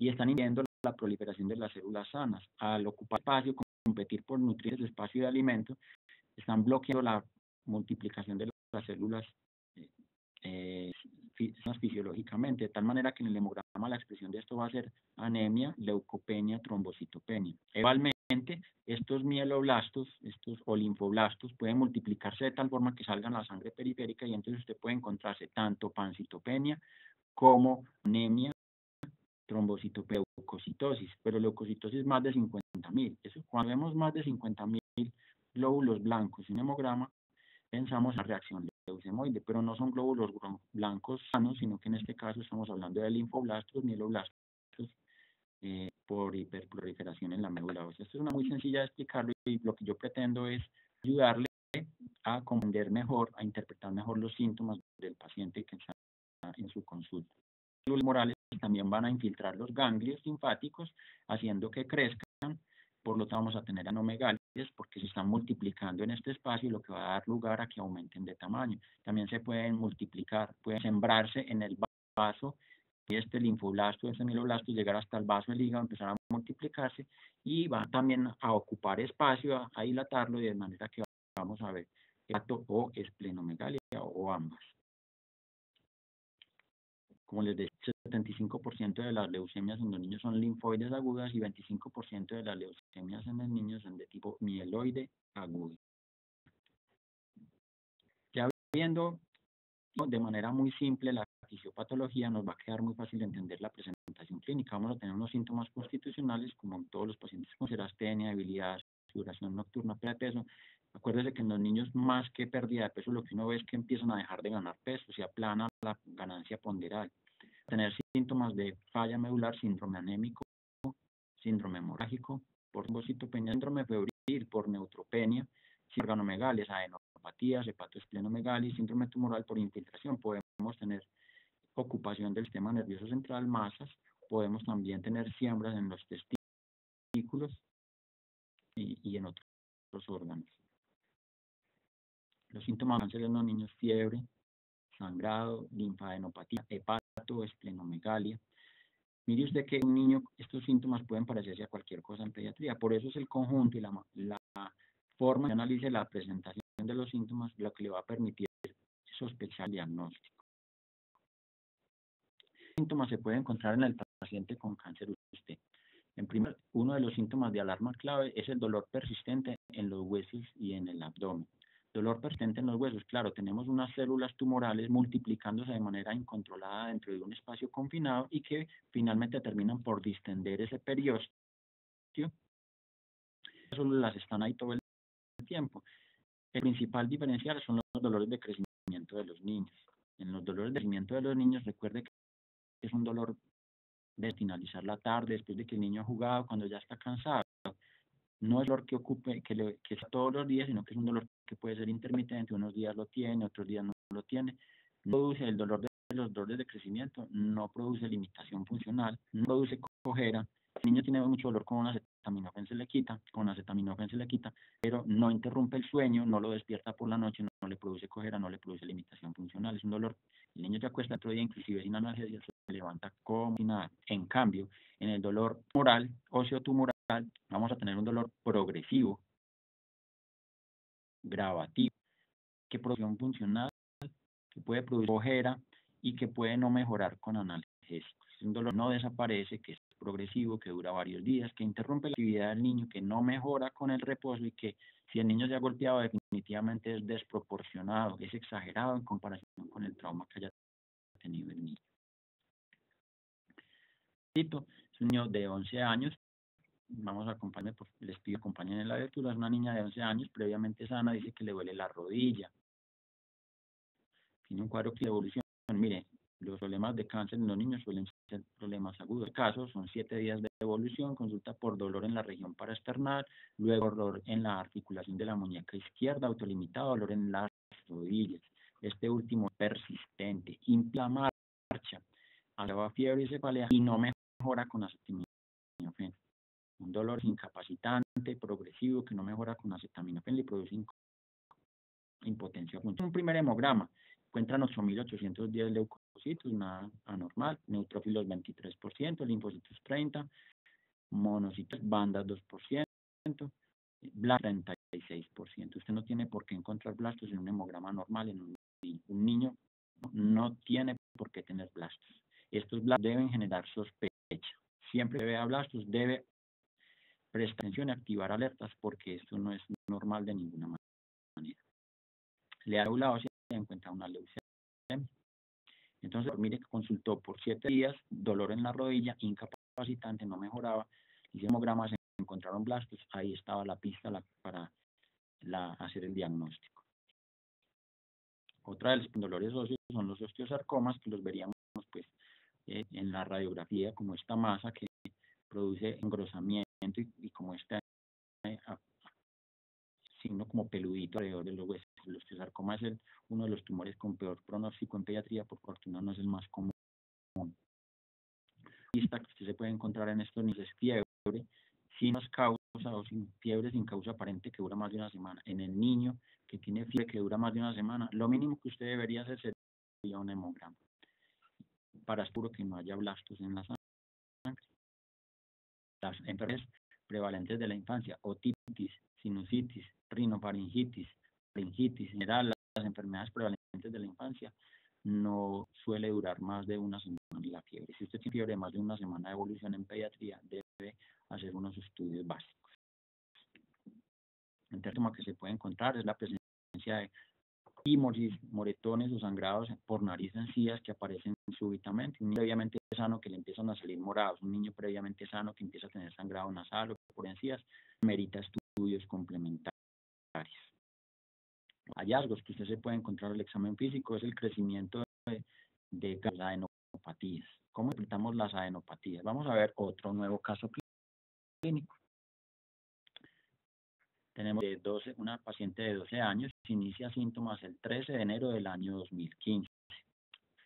y están inhibiendo la proliferación de las células sanas. Al ocupar espacio, competir por nutrientes, espacio y alimento, están bloqueando la multiplicación de las células eh, fisiológicamente, de tal manera que en el hemograma la expresión de esto va a ser anemia, leucopenia, trombocitopenia. Igualmente, estos mieloblastos, estos o linfoblastos pueden multiplicarse de tal forma que salgan a la sangre periférica y entonces usted puede encontrarse tanto pancitopenia como anemia, trombocitopenia, leucocitosis, pero leucocitosis más de 50.000. Eso, cuando vemos más de 50.000 glóbulos blancos en hemograma, pensamos en la reacción leucemoide, pero no son glóbulos blancos sanos, sino que en este caso estamos hablando de linfoblastos, mieloblastos, eh, por hiperproliferación en la médula ósea. Esto es una muy sencilla de explicarlo y lo que yo pretendo es ayudarle a comprender mejor, a interpretar mejor los síntomas del paciente que está en su consulta. Los morales también van a infiltrar los ganglios linfáticos, haciendo que crezcan, por lo tanto vamos a tener anomegalias porque se están multiplicando en este espacio, lo que va a dar lugar a que aumenten de tamaño. También se pueden multiplicar, pueden sembrarse en el vaso y este linfoblasto, este mieloblasto, llegar hasta el vaso del hígado, empezar a multiplicarse y va también a ocupar espacio, a, dilatarlo de manera que vamos a ver o esplenomegalia o ambas. Como les decía, 75% de las leucemias en los niños son linfoides agudas y 25% de las leucemias en los niños son de tipo mieloide agudo. Ya viendo de manera muy simple la fisiopatología, nos va a quedar muy fácil de entender la presentación clínica. Vamos a tener unos síntomas constitucionales, como en todos los pacientes con serastenia, debilidad, sudoración nocturna, peso. Acuérdese que en los niños, más que pérdida de peso, lo que uno ve es que empiezan a dejar de ganar peso, se aplana la ganancia ponderal tener síntomas de falla medular, síndrome anémico, síndrome hemorrágico, por trombocitopenia, síndrome febril, por neutropenia, organomegalias, adenopatías, hepatoesplenomegalia, síndrome tumoral por infiltración. Podemos tener ocupación del sistema nervioso central, masas, podemos también tener siembras en los testículos y en otros órganos. Los síntomas de cáncer en los niños, fiebre, sangrado, linfadenopatía, hepato, esplenomegalia. Mire usted que un niño, estos síntomas pueden parecerse a cualquier cosa en pediatría. Por eso es el conjunto y la, forma de análisis, la presentación de los síntomas, lo que le va a permitir sospechar el diagnóstico. Los síntomas se pueden encontrar en el paciente con cáncer usted. En primer, uno de los síntomas de alarma clave es el dolor persistente en los huesos y en el abdomen. Dolor persistente en los huesos, claro, tenemos unas células tumorales multiplicándose de manera incontrolada dentro de un espacio confinado y que finalmente terminan por distender ese periósteo. Las células están ahí todo el tiempo. El principal diferencial son los dolores de crecimiento de los niños. En los dolores de crecimiento de los niños, recuerde que es un dolor de finalizar la tarde, después de que el niño ha jugado, cuando ya está cansado no es dolor que ocupe, que, le, que sea todos los días, sino que es un dolor que puede ser intermitente, unos días lo tiene, otros días no lo tiene. No produce el dolor de los dolores de crecimiento, no produce limitación funcional, no produce cojera. El niño tiene mucho dolor con una acetaminofén se le quita, con acetaminofén se le quita, pero no interrumpe el sueño, no lo despierta por la noche, no, le produce cojera, no le produce limitación funcional. Es un dolor, el niño ya cuesta otro día, inclusive sin analgesia, se levanta como nada. En cambio, en el dolor tumoral, óseo tumoral, vamos a tener un dolor progresivo, gravativo, que produce funcional, que puede producir ojera y que puede no mejorar con analgésicos. Es un dolor no desaparece, que es progresivo, que dura varios días, que interrumpe la actividad del niño, que no mejora con el reposo y que si el niño se ha golpeado definitivamente es desproporcionado, es exagerado en comparación con el trauma que haya tenido el niño. Es un niño de 11 años vamos a acompañar, pues, les pido acompañen en la lectura, es una niña de 11 años, previamente sana, dice que le duele la rodilla. Tiene un cuadro de evolución. Mire, los problemas de cáncer en los niños suelen ser problemas agudos. El caso son siete días de evolución, consulta por dolor en la región paraesternal, luego dolor en la articulación de la muñeca izquierda, autolimitado, dolor en las rodillas. Este último persistente, inflamar, marcha, fiebre y cefalea y no mejora con acetaminofén un dolor incapacitante, progresivo, que no mejora con acetaminofén, le produce impotencia Un primer hemograma, encuentran 8.810 leucocitos, nada anormal, neutrófilos 23%, linfocitos 30%, monocitos, bandas 2%, blastos 36%. Usted no tiene por qué encontrar blastos en un hemograma normal, en un niño. Un niño no tiene por qué tener blastos. Estos blastos deben generar sospecha. Siempre que vea blastos, debe presta atención y activar alertas porque esto no es normal de ninguna manera. Le ha lado se encuentra una leucemia. Entonces, mire que consultó por siete días, dolor en la rodilla, incapacitante, no mejoraba. Hicimos hemogramas, encontraron blastos, ahí estaba la pista para hacer el diagnóstico. Otra de los dolores óseos son los osteosarcomas, que los veríamos pues eh, en la radiografía como esta masa que produce engrosamiento y, como está eh, signo como peludito alrededor de los huesos. El osteosarcoma es uno de los tumores con peor pronóstico en pediatría, por fortuna no es el más común. Esta que se puede encontrar en estos niños es fiebre, sin causa o sin fiebre sin causa aparente que dura más de una semana. En el niño que tiene fiebre que dura más de una semana, lo mínimo que usted debería hacer sería un hemograma para seguro que no haya blastos en la sangre. Las enfermedades prevalentes de la infancia, otitis, sinusitis, rinofaringitis, faringitis, en general las enfermedades prevalentes de la infancia no suele durar más de una semana la fiebre. Si usted tiene fiebre de más de una semana de evolución en pediatría, debe hacer unos estudios básicos. El tema que se puede encontrar es la presencia de himosis, moretones o sangrados por nariz encías que aparecen súbitamente. Un niño previamente sano que le empiezan a salir morados, un niño previamente sano que empieza a tener sangrado nasal o por encías, merita estudios complementarios. Hallazgos que usted se puede encontrar en el examen físico es el crecimiento de, de las adenopatías. ¿Cómo interpretamos las adenopatías? Vamos a ver otro nuevo caso clínico. Tenemos de 12, una paciente de 12 años, inicia síntomas el 13 de enero del año 2015.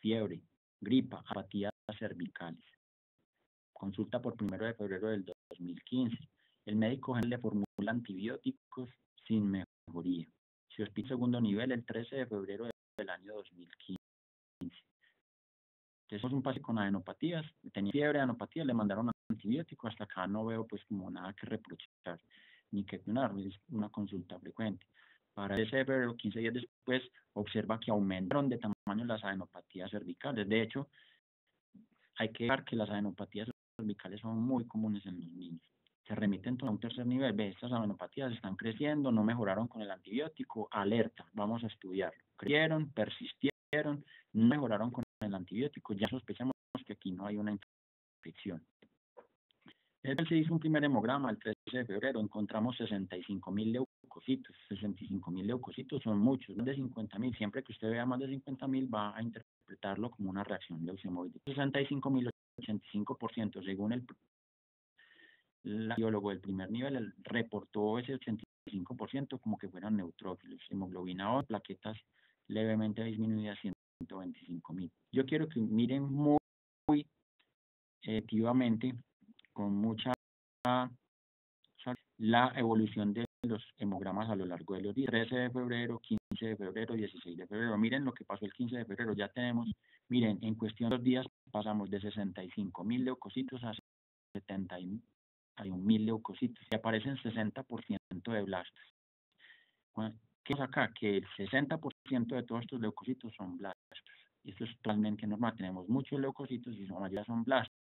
Fiebre, gripa, apatías cervicales. Consulta por primero de febrero del 2015. El médico le formula antibióticos sin mejoría. Se hospitó segundo nivel el 13 de febrero del año 2015. Entonces, un paciente con adenopatías, tenía fiebre, adenopatías, le mandaron antibiótico, hasta acá no veo pues como nada que reprochar ni que una, una consulta frecuente. Para ese febrero, 15 días después, observa que aumentaron de tamaño las adenopatías cervicales. De hecho, hay que ver que las adenopatías cervicales son muy comunes en los niños. Se remiten a un tercer nivel. Ve, estas adenopatías están creciendo, no mejoraron con el antibiótico. Alerta, vamos a estudiarlo. Crecieron, persistieron, no mejoraron con el antibiótico. Ya sospechamos que aquí no hay una infección. Se hizo un primer hemograma el 13 de febrero, encontramos 65 mil leucocitos. 65 mil leucocitos son muchos, más de 50 mil. Siempre que usted vea más de 50 mil va a interpretarlo como una reacción leucemóide. 65 mil, 85%, según el, biólogo del primer nivel, reportó ese 85% como que fueran neutrófilos. Hemoglobina O, plaquetas levemente disminuidas, 125 mil. Yo quiero que miren muy, muy activamente con mucha la evolución de los hemogramas a lo largo de los días. 13 de febrero, 15 de febrero, 16 de febrero. Miren lo que pasó el 15 de febrero. Ya tenemos, miren, en cuestión de dos días pasamos de 65 mil leucocitos a 71 mil leucocitos y aparecen 60% de blastos. ¿Qué es acá? Que el 60% de todos estos leucocitos son blastos. Y esto es totalmente normal. Tenemos muchos leucocitos y la mayoría son blastos.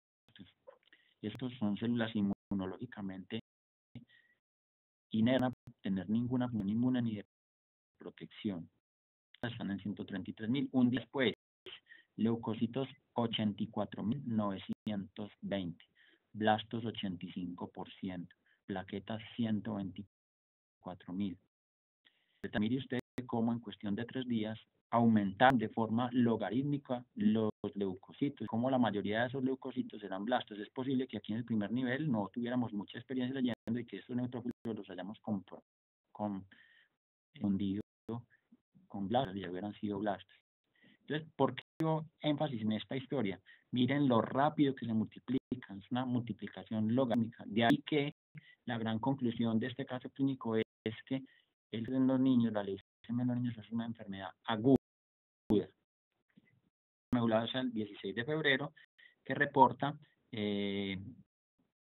Estos son células inmunológicamente inertes, no tener ninguna función inmune ni de protección. Están en 133.000. Un día después, leucocitos 84.920, blastos 85%, plaquetas 124.000. Mire usted cómo en cuestión de tres días aumentan de forma logarítmica los leucocitos. Como la mayoría de esos leucocitos eran blastos, es posible que aquí en el primer nivel no tuviéramos mucha experiencia leyendo y que estos neutrófilos los hayamos confundido con blastos, ya hubieran sido blastos. Entonces, ¿por qué yo énfasis en esta historia? Miren lo rápido que se multiplican, es una multiplicación logarítmica. De ahí que la gran conclusión de este caso clínico es, que en los niños, la leucemia en los niños es una enfermedad aguda es el 16 de febrero, que reporta, eh,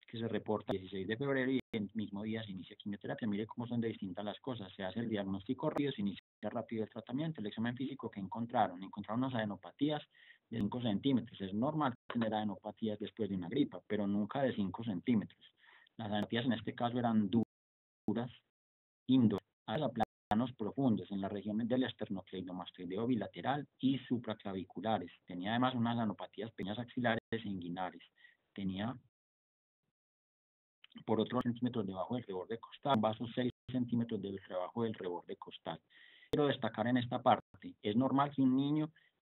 que se reporta el 16 de febrero y el mismo día se inicia quimioterapia. Mire cómo son de distintas las cosas. Se hace el diagnóstico rápido, se inicia rápido el tratamiento. El examen físico que encontraron, encontraron unas adenopatías de 5 centímetros. Es normal tener adenopatías después de una gripa, pero nunca de 5 centímetros. Las adenopatías en este caso eran duras, indoor profundos en las regiones del esternocleidomastoideo bilateral y supraclaviculares. Tenía además unas anopatías pequeñas axilares e inguinales. Tenía por otros centímetros debajo del reborde costal, un vaso 6 centímetros debajo del reborde costal. Quiero destacar en esta parte, es normal que un niño,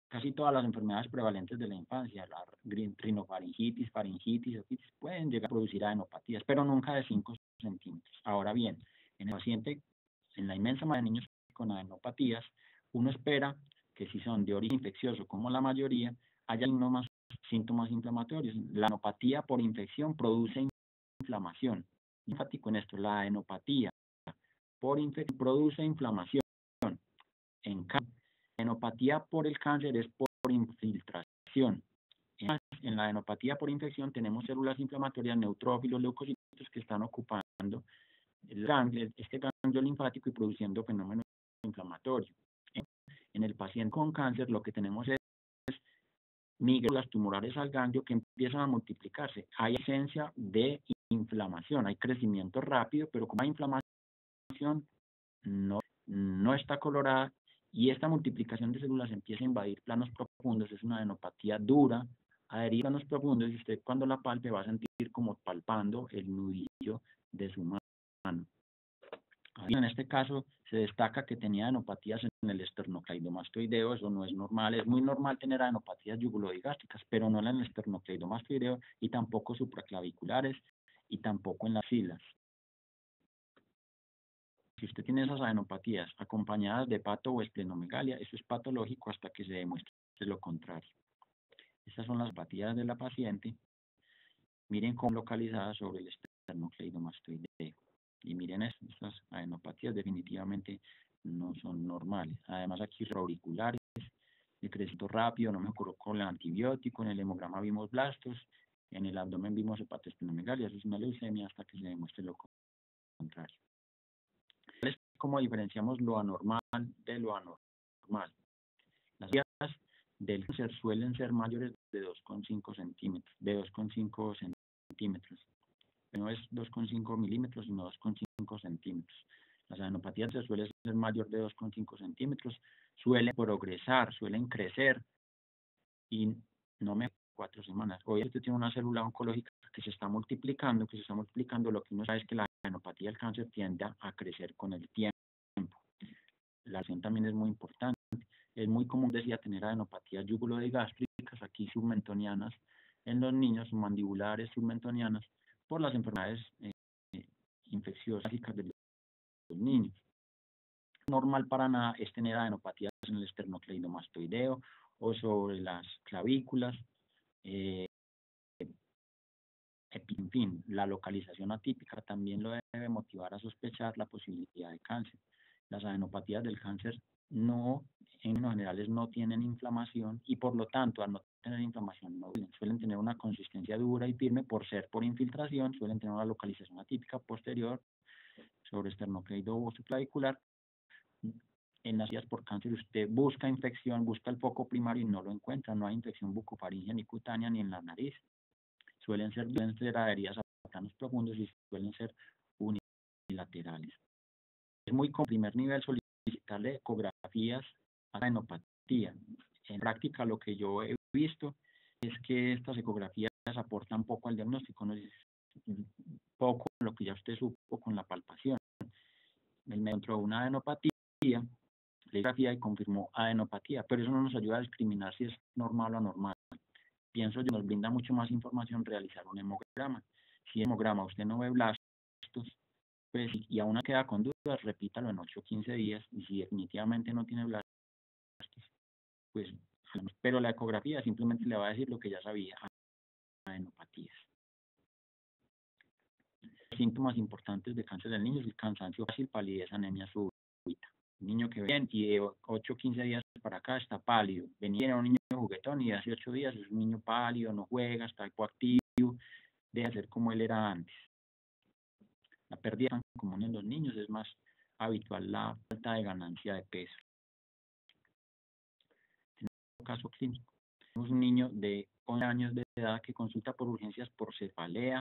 casi todas las enfermedades prevalentes de la infancia, la rinofaringitis, faringitis, otitis, pueden llegar a producir adenopatías, pero nunca de 5 centímetros. Ahora bien, en el paciente en la inmensa mayoría de niños con adenopatías, uno espera que si son de origen infeccioso, como la mayoría, haya síntomas inflamatorios. La adenopatía por infección produce inflamación. Enfático en esto, la adenopatía por infección produce inflamación. En la adenopatía por el cáncer es por infiltración. En la adenopatía por infección tenemos células inflamatorias, neutrófilos, leucocitos que están ocupando el ganglio, este ganglio linfático y produciendo fenómenos inflamatorios. En el paciente con cáncer lo que tenemos es migras tumorales al ganglio que empiezan a multiplicarse. Hay esencia de inflamación, hay crecimiento rápido, pero como hay inflamación no, no está colorada y esta multiplicación de células empieza a invadir planos profundos, es una adenopatía dura, adherir planos profundos y usted cuando la palpe va a sentir como palpando el nudillo de su mano. En este caso se destaca que tenía adenopatías en el esternocleidomastoideo, eso no es normal, es muy normal tener adenopatías yugulodigástricas, pero no en el esternocleidomastoideo y tampoco supraclaviculares y tampoco en las filas. Si usted tiene esas adenopatías acompañadas de pato o esplenomegalia, eso es patológico hasta que se demuestre lo contrario. Estas son las apatías de la paciente. Miren cómo localizadas sobre el esternocleidomastoideo. Y miren estas adenopatías definitivamente no son normales. Además aquí auriculares, de crecimiento rápido, no me ocurrió con el antibiótico, en el hemograma vimos blastos, en el abdomen vimos hepatosplenomegalia, eso es una leucemia hasta que se demuestre lo contrario. Es diferenciamos lo anormal de lo anormal. Las vías del cáncer suelen ser mayores de 2,5 centímetros, de 2,5 centímetros no es 2,5 milímetros, sino 2,5 centímetros. Las adenopatías suelen ser mayor de 2,5 centímetros, suelen progresar, suelen crecer y no me cuatro semanas. Hoy usted tiene una célula oncológica que se está multiplicando, que se está multiplicando, lo que uno sabe es que la adenopatía del cáncer tiende a crecer con el tiempo. La acción también es muy importante. Es muy común, decía, tener adenopatías yugulodegástricas, aquí submentonianas, en los niños, mandibulares submentonianas, por las enfermedades eh, infecciosas de los niños. Normal para nada es tener adenopatías en el esternocleidomastoideo o sobre las clavículas. Eh, en fin, la localización atípica también lo debe motivar a sospechar la posibilidad de cáncer. Las adenopatías del cáncer no, en generales, no tienen inflamación y por lo tanto, al no tener inflamación no suelen tener una consistencia dura y firme por ser por infiltración, suelen tener una localización atípica posterior sobre esternocleido o clavicular. En las vías por cáncer usted busca infección, busca el foco primario y no lo encuentra, no hay infección bucofaringea ni cutánea ni en la nariz. Suelen ser, suelen ser adheridas a planos profundos y suelen ser unilaterales. Es muy con primer nivel solicitarle ecografías a la enopatía. En práctica lo que yo he visto es que estas ecografías aportan poco al diagnóstico, no poco lo que ya usted supo con la palpación. Él me encontró una adenopatía, la ecografía y confirmó adenopatía, pero eso no nos ayuda a discriminar si es normal o anormal. Pienso que nos brinda mucho más información realizar un hemograma. Si en hemograma usted no ve blastos, pues, y aún queda con dudas, repítalo en 8 o 15 días, y si definitivamente no tiene blastos, pues pero la ecografía simplemente le va a decir lo que ya sabía, adenopatías. Síntomas importantes de cáncer del niño es el cansancio fácil, palidez, anemia súbita. Un niño que ven y de 8 o 15 días para acá está pálido. Venía un niño juguetón y hace 8 días es un niño pálido, no juega, está hipoactivo, deja ser como él era antes. La pérdida tan común en los niños es más habitual la falta de ganancia de peso caso clínico. Tenemos un niño de 11 años de edad que consulta por urgencias por cefalea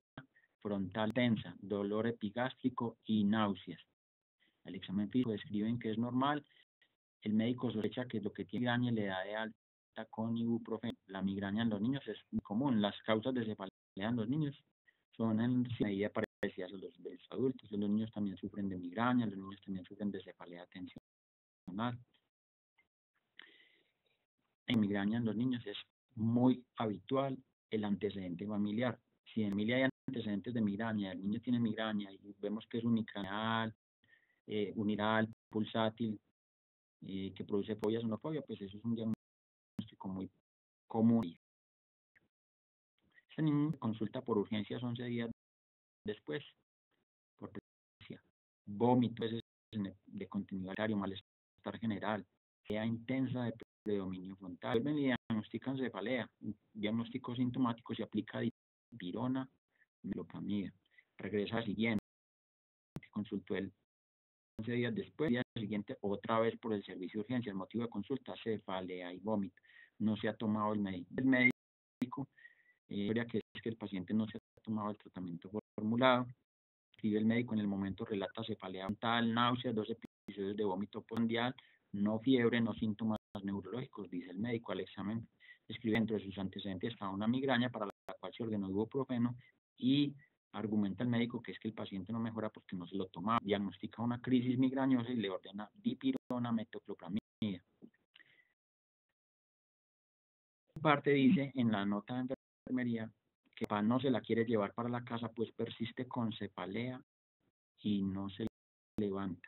frontal tensa, dolor epigástrico y náuseas. El examen físico describen que es normal. El médico sospecha que lo que tiene migraña le da de alta con ibuprofeno. La migraña en los niños es muy común. Las causas de cefalea en los niños son en medida parecidas a los de los adultos. Los niños también sufren de migraña, los niños también sufren de cefalea tensional en migraña en los niños es muy habitual el antecedente familiar. Si en familia hay antecedentes de migraña, el niño tiene migraña y vemos que es unicranial, eh, uniral, pulsátil, eh, que produce fobia, sonofobia, pues eso es un diagnóstico muy común. Este niño consulta por urgencias 11 días después, por vómito de contenido malestar general, sea intensa de predominio frontal. Vuelven y diagnostican cefalea. Diagnóstico sintomático se aplica dipirona, melopamida. Regresa al siguiente. Consultó el días después, día siguiente, otra vez por el servicio de urgencia. El motivo de consulta, cefalea y vómito. No se ha tomado el, médico. Eh, que es que el paciente no se ha tomado el tratamiento formulado. Escribe el médico en el momento, relata cefalea mental, náuseas, dos episodios de vómito pondial, no fiebre, no síntomas neurológicos, dice el médico. Al examen escribe dentro de sus antecedentes estaba una migraña para la cual se ordenó ibuprofeno y argumenta el médico que es que el paciente no mejora porque no se lo toma, diagnostica una crisis migrañosa y le ordena dipirona, metoclopramida. Parte dice en la nota de enfermería que PAN no se la quiere llevar para la casa pues persiste con cepalea y no se levanta.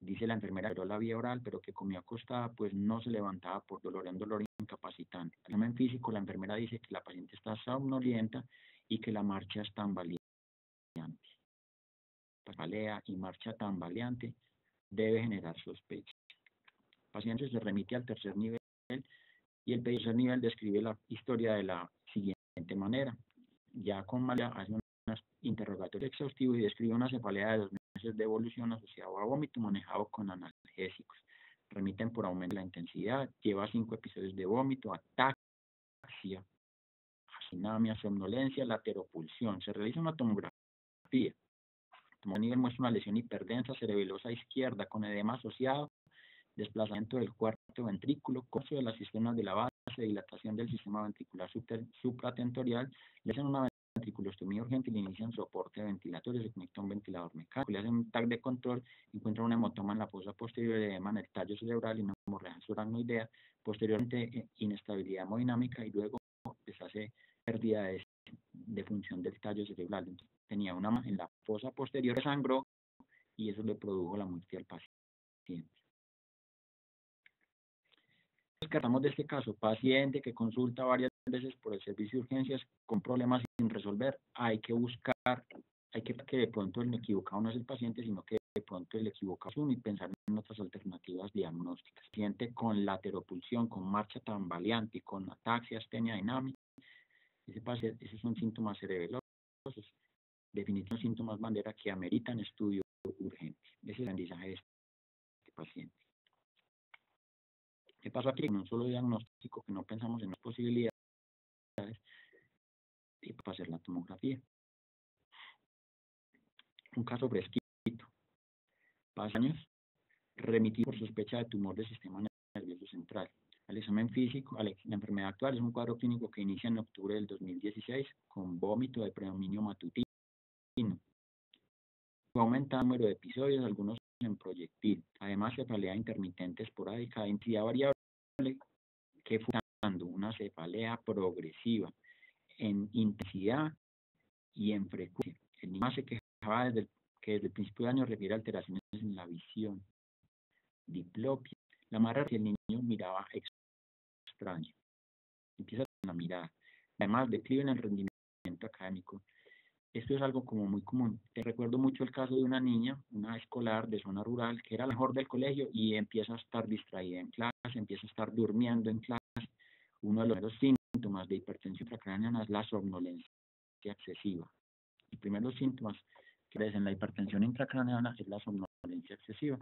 Dice la enfermera que la vía oral, pero que comió acostada, pues no se levantaba por dolor, un dolor incapacitante. El examen físico, la enfermera dice que la paciente está somnolienta y que la marcha es tambaleante. Tambalea y marcha tambaleante debe generar sospecha. El paciente se remite al tercer nivel y el tercer nivel describe la historia de la siguiente manera. Ya con Malia hace un interrogatorio exhaustivo y describe una cefalea de dos meses de evolución asociado a vómito manejado con analgésicos. Remiten por aumento de la intensidad, lleva cinco episodios de vómito, ataxia, asinamia, somnolencia, lateropulsión. Se realiza una tomografía. A nivel muestra una lesión hiperdensa cerebelosa izquierda con edema asociado, desplazamiento del cuarto ventrículo, costo de las sistemas de la base, dilatación del sistema ventricular supratentorial, le hacen una ventriculostomía urgente y le inician soporte ventilatorio, se conecta un ventilador mecánico, le hacen un tag de control, encuentran un hemotoma en la fosa posterior, edema en el tallo cerebral y una hemorragia suranoidea, posteriormente eh, inestabilidad hemodinámica y luego les hace pérdida de, función del tallo cerebral. tenía una en la fosa posterior sangró y eso le produjo la muerte al paciente. Descartamos de este caso, paciente que consulta varias veces por el servicio de urgencias con problemas sin resolver, hay que buscar, hay que que de pronto el equivocado no es el paciente, sino que de pronto el equivocado es uno y pensar en otras alternativas diagnósticas. Paciente con lateropulsión, con marcha tambaleante y con ataxia, astenia dinámica, ese esos son síntomas cerebelosos, definitivos síntomas bandera que ameritan estudio urgente. Ese es el aprendizaje de este paciente. ¿Qué pasó aquí? Con un solo diagnóstico que no pensamos en las posibilidades y para hacer la tomografía. Un caso fresquito. Pasa años, remitido por sospecha de tumor del sistema nervioso central al examen físico, la enfermedad actual es un cuadro clínico que inicia en octubre del 2016 con vómito de predominio matutino. Aumenta el número de episodios, algunos en proyectil. Además, cefalea intermitente esporádica entidad variable que fue una cefalea progresiva en intensidad y en frecuencia. El niño se quejaba desde que desde el principio de año refiere alteraciones en la visión, diplopia. La madre y el niño miraba extraño. Empieza a mirar. Además, declive en el rendimiento académico. Esto es algo como muy común. Te recuerdo mucho el caso de una niña, una escolar de zona rural, que era la mejor del colegio y empieza a estar distraída en clase, empieza a estar durmiendo en clase. Uno de los primeros síntomas de hipertensión intracraneana es la somnolencia excesiva. Los primeros síntomas que ves en la hipertensión intracraneana es la somnolencia excesiva.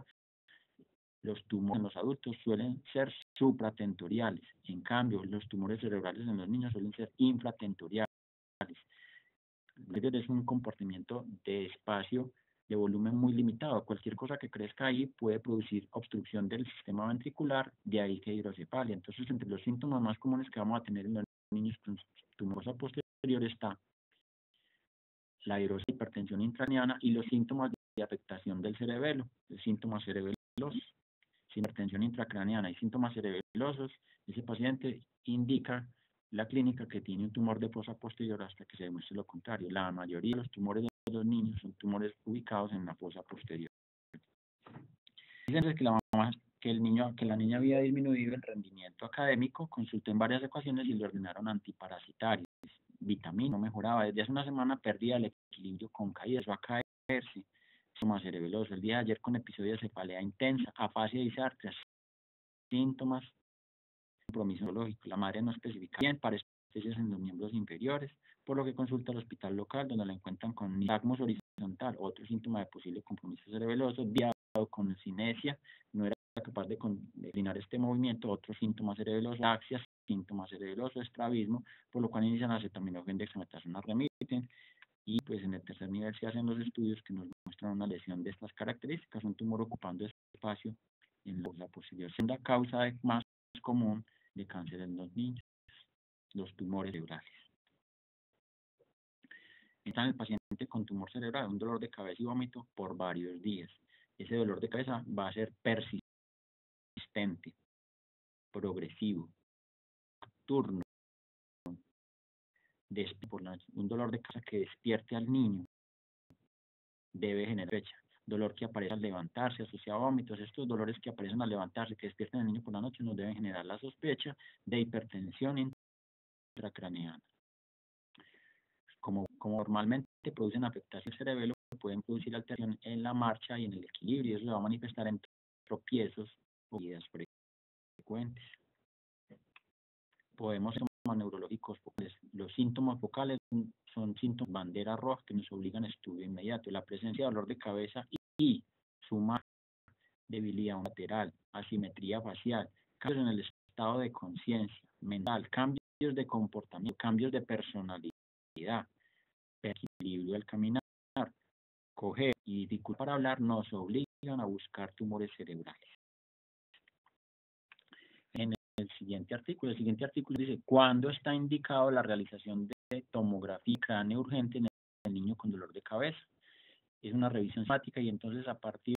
Los tumores en los adultos suelen ser supratentoriales, en cambio los tumores cerebrales en los niños suelen ser infratentoriales. Es un comportamiento de espacio de volumen muy limitado. Cualquier cosa que crezca ahí puede producir obstrucción del sistema ventricular, de ahí que hidrocefalia. Entonces, entre los síntomas más comunes que vamos a tener en los niños con tumorosa posterior está la hipertensión intraneana y los síntomas de afectación del cerebelo, síntomas cerebelosos hipertensión intracraneana y síntomas cerebelosos, ese paciente indica la clínica que tiene un tumor de fosa posterior hasta que se demuestre lo contrario. La mayoría de los tumores de los niños son tumores ubicados en la fosa posterior. Dicen que la mamá, que el niño, que la niña había disminuido el rendimiento académico, consultó en varias ocasiones y le ordenaron antiparasitarios, vitamina, no mejoraba. Desde hace una semana perdía el equilibrio con caídas, va a caerse síntomas cerebelosos. El día de ayer con episodios de cefalea intensa, afasia y sartras, síntomas, compromiso lógico. La madre no especifica bien para especies en los miembros inferiores, por lo que consulta al hospital local donde la encuentran con nistagmos horizontal, otro síntoma de posible compromiso cerebeloso, diado con cinesia, no era capaz de coordinar este movimiento, otro síntoma cerebeloso, axia, síntoma cerebeloso, estrabismo, por lo cual inician acetaminofén, dexametasona, remiten, y pues en el tercer nivel se hacen los estudios que nos muestran una lesión de estas características, un tumor ocupando espacio en la posterior, segunda causa más común de cáncer en los niños, los tumores cerebrales. Está en el paciente con tumor cerebral, un dolor de cabeza y vómito por varios días. Ese dolor de cabeza va a ser persistente, progresivo, nocturno, un dolor de cabeza que despierte al niño debe generar fecha. Dolor que aparece al levantarse, asociado a vómitos, estos dolores que aparecen al levantarse, que despierten al niño por la noche, nos deben generar la sospecha de hipertensión intracraneana como, como normalmente producen afectación cerebelo, pueden producir alteración en la marcha y en el equilibrio. Eso se va a manifestar en tropiezos frecuentes. Podemos síntomas neurológicos focales. Los síntomas focales son síntomas bandera roja que nos obligan a estudio inmediato. La presencia de dolor de cabeza y, suma debilidad lateral, asimetría facial, cambios en el estado de conciencia mental, cambios de comportamiento, cambios de personalidad, equilibrio al caminar, coger y dificultad para hablar nos obligan a buscar tumores cerebrales. El siguiente artículo, el siguiente artículo dice, ¿cuándo está indicado la realización de tomografía cráneo urgente en el niño con dolor de cabeza? Es una revisión sistemática y entonces a partir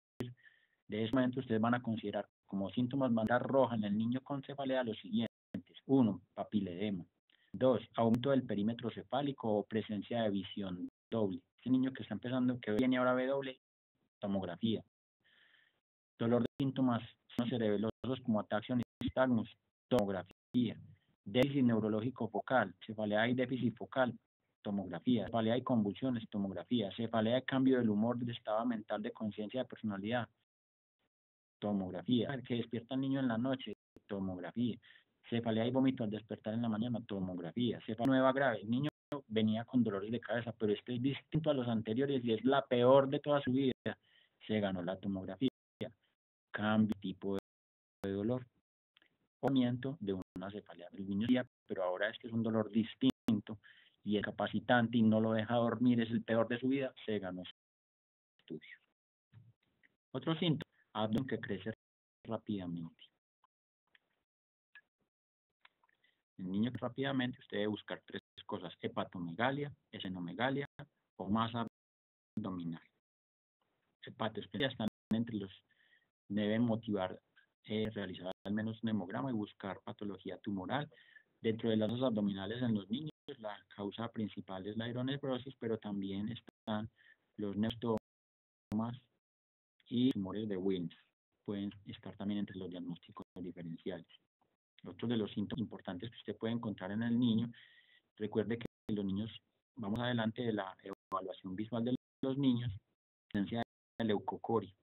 de ese momento ustedes van a considerar como síntomas bandera roja en el niño con cefalea los siguientes. Uno, papiledema. Dos, aumento del perímetro cefálico o presencia de visión doble. Ese niño que está empezando, que viene ahora ve doble, tomografía. Dolor de síntomas cerebelosos como ataxia y nistagmus, tomografía. Déficit neurológico focal, cefalea y déficit focal, tomografía. Cefalea y convulsiones, tomografía. Cefalea y cambio del humor, de estado mental, de conciencia, de personalidad, tomografía. Que despierta al niño en la noche, tomografía cefalea y vómito al despertar en la mañana, tomografía, cefalea nueva grave, el niño venía con dolores de cabeza, pero este es distinto a los anteriores y es la peor de toda su vida, se ganó la tomografía, cambio tipo de dolor, de una cefalea niño, pero ahora este es un dolor distinto y es capacitante y no lo deja dormir, es el peor de su vida, se ganó ese estudio. Otro síntoma, abdomen que crece rápidamente. El niño rápidamente usted debe buscar tres cosas, hepatomegalia, esenomegalia o masa abdominal. Hepatoespecia están entre los, deben motivar eh, realizar al menos un hemograma y buscar patología tumoral. Dentro de las abdominales en los niños, la causa principal es la hidronefrosis, pero también están los neostomas y tumores de Wilms. Pueden estar también entre los diagnósticos diferenciales. Otro de los síntomas importantes que usted puede encontrar en el niño, recuerde que los niños, vamos adelante de la evaluación visual de los niños, presencia de leucocoria.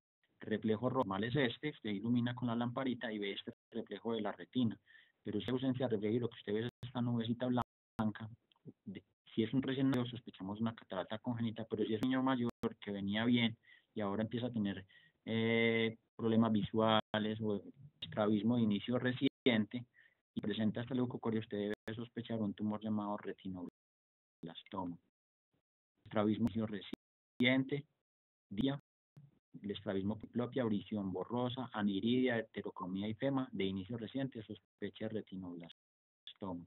Reflejo normal es este, usted ilumina con la lamparita y ve este reflejo de la retina, pero esa ausencia de reflejo lo que usted ve es esta nubecita blanca. si es un recién nacido, sospechamos una catarata congénita, pero si es un niño mayor que venía bien y ahora empieza a tener eh, problemas visuales o estrabismo de inicio recién, y presenta esta leucocoria, usted debe sospechar un tumor llamado retinoblastoma. Estrabismo reciente, día, el estrabismo piplopia, audición borrosa, aniridia, heterocromía y fema, de inicio reciente, sospecha de retinoblastoma.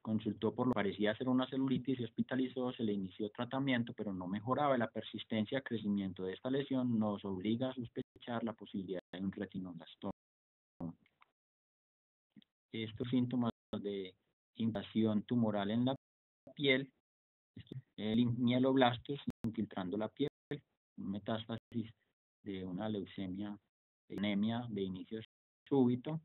Consultó por lo que parecía ser una celulitis y hospitalizó, se le inició tratamiento, pero no mejoraba. La persistencia y crecimiento de esta lesión nos obliga a sospechar la posibilidad de un retinoblastoma estos síntomas de invasión tumoral en la piel, el mieloblastos infiltrando la piel, metástasis de una leucemia, anemia de inicio súbito,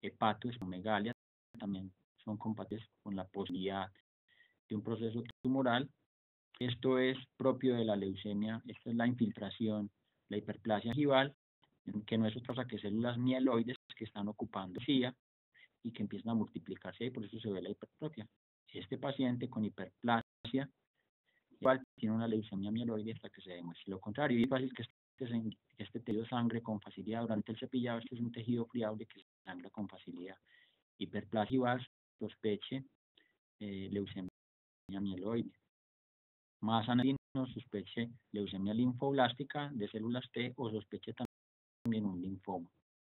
hepatoestromegalia, también son compatibles con la posibilidad de un proceso tumoral. Esto es propio de la leucemia, esta es la infiltración, la hiperplasia ojival, que no es otra cosa que células mieloides que están ocupando CIA y que empiezan a multiplicarse y por eso se ve la hipertrofia. Este paciente con hiperplasia igual tiene una leucemia mieloide hasta que se demuestre lo contrario. Y es fácil que este, este tejido sangre con facilidad durante el cepillado. Este es un tejido friable que sangra con facilidad. Hiperplasia sospeche eh, leucemia mieloide. Más anodino, sospeche leucemia linfoblástica de células T o sospeche también un linfoma.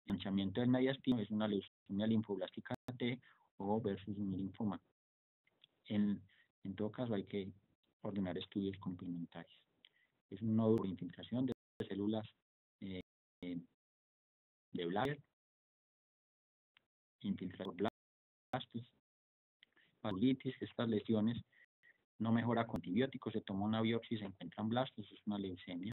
El manchamiento del mediastino es una leucemia linfoblástica T o versus un linfoma. En, en todo caso hay que ordenar estudios complementarios. Es un nódulo de infiltración de células eh, de Blair, infiltrado blastos, palulitis, estas lesiones no mejora con antibióticos, se toma una biopsia y se encuentran blastos, es una leucemia.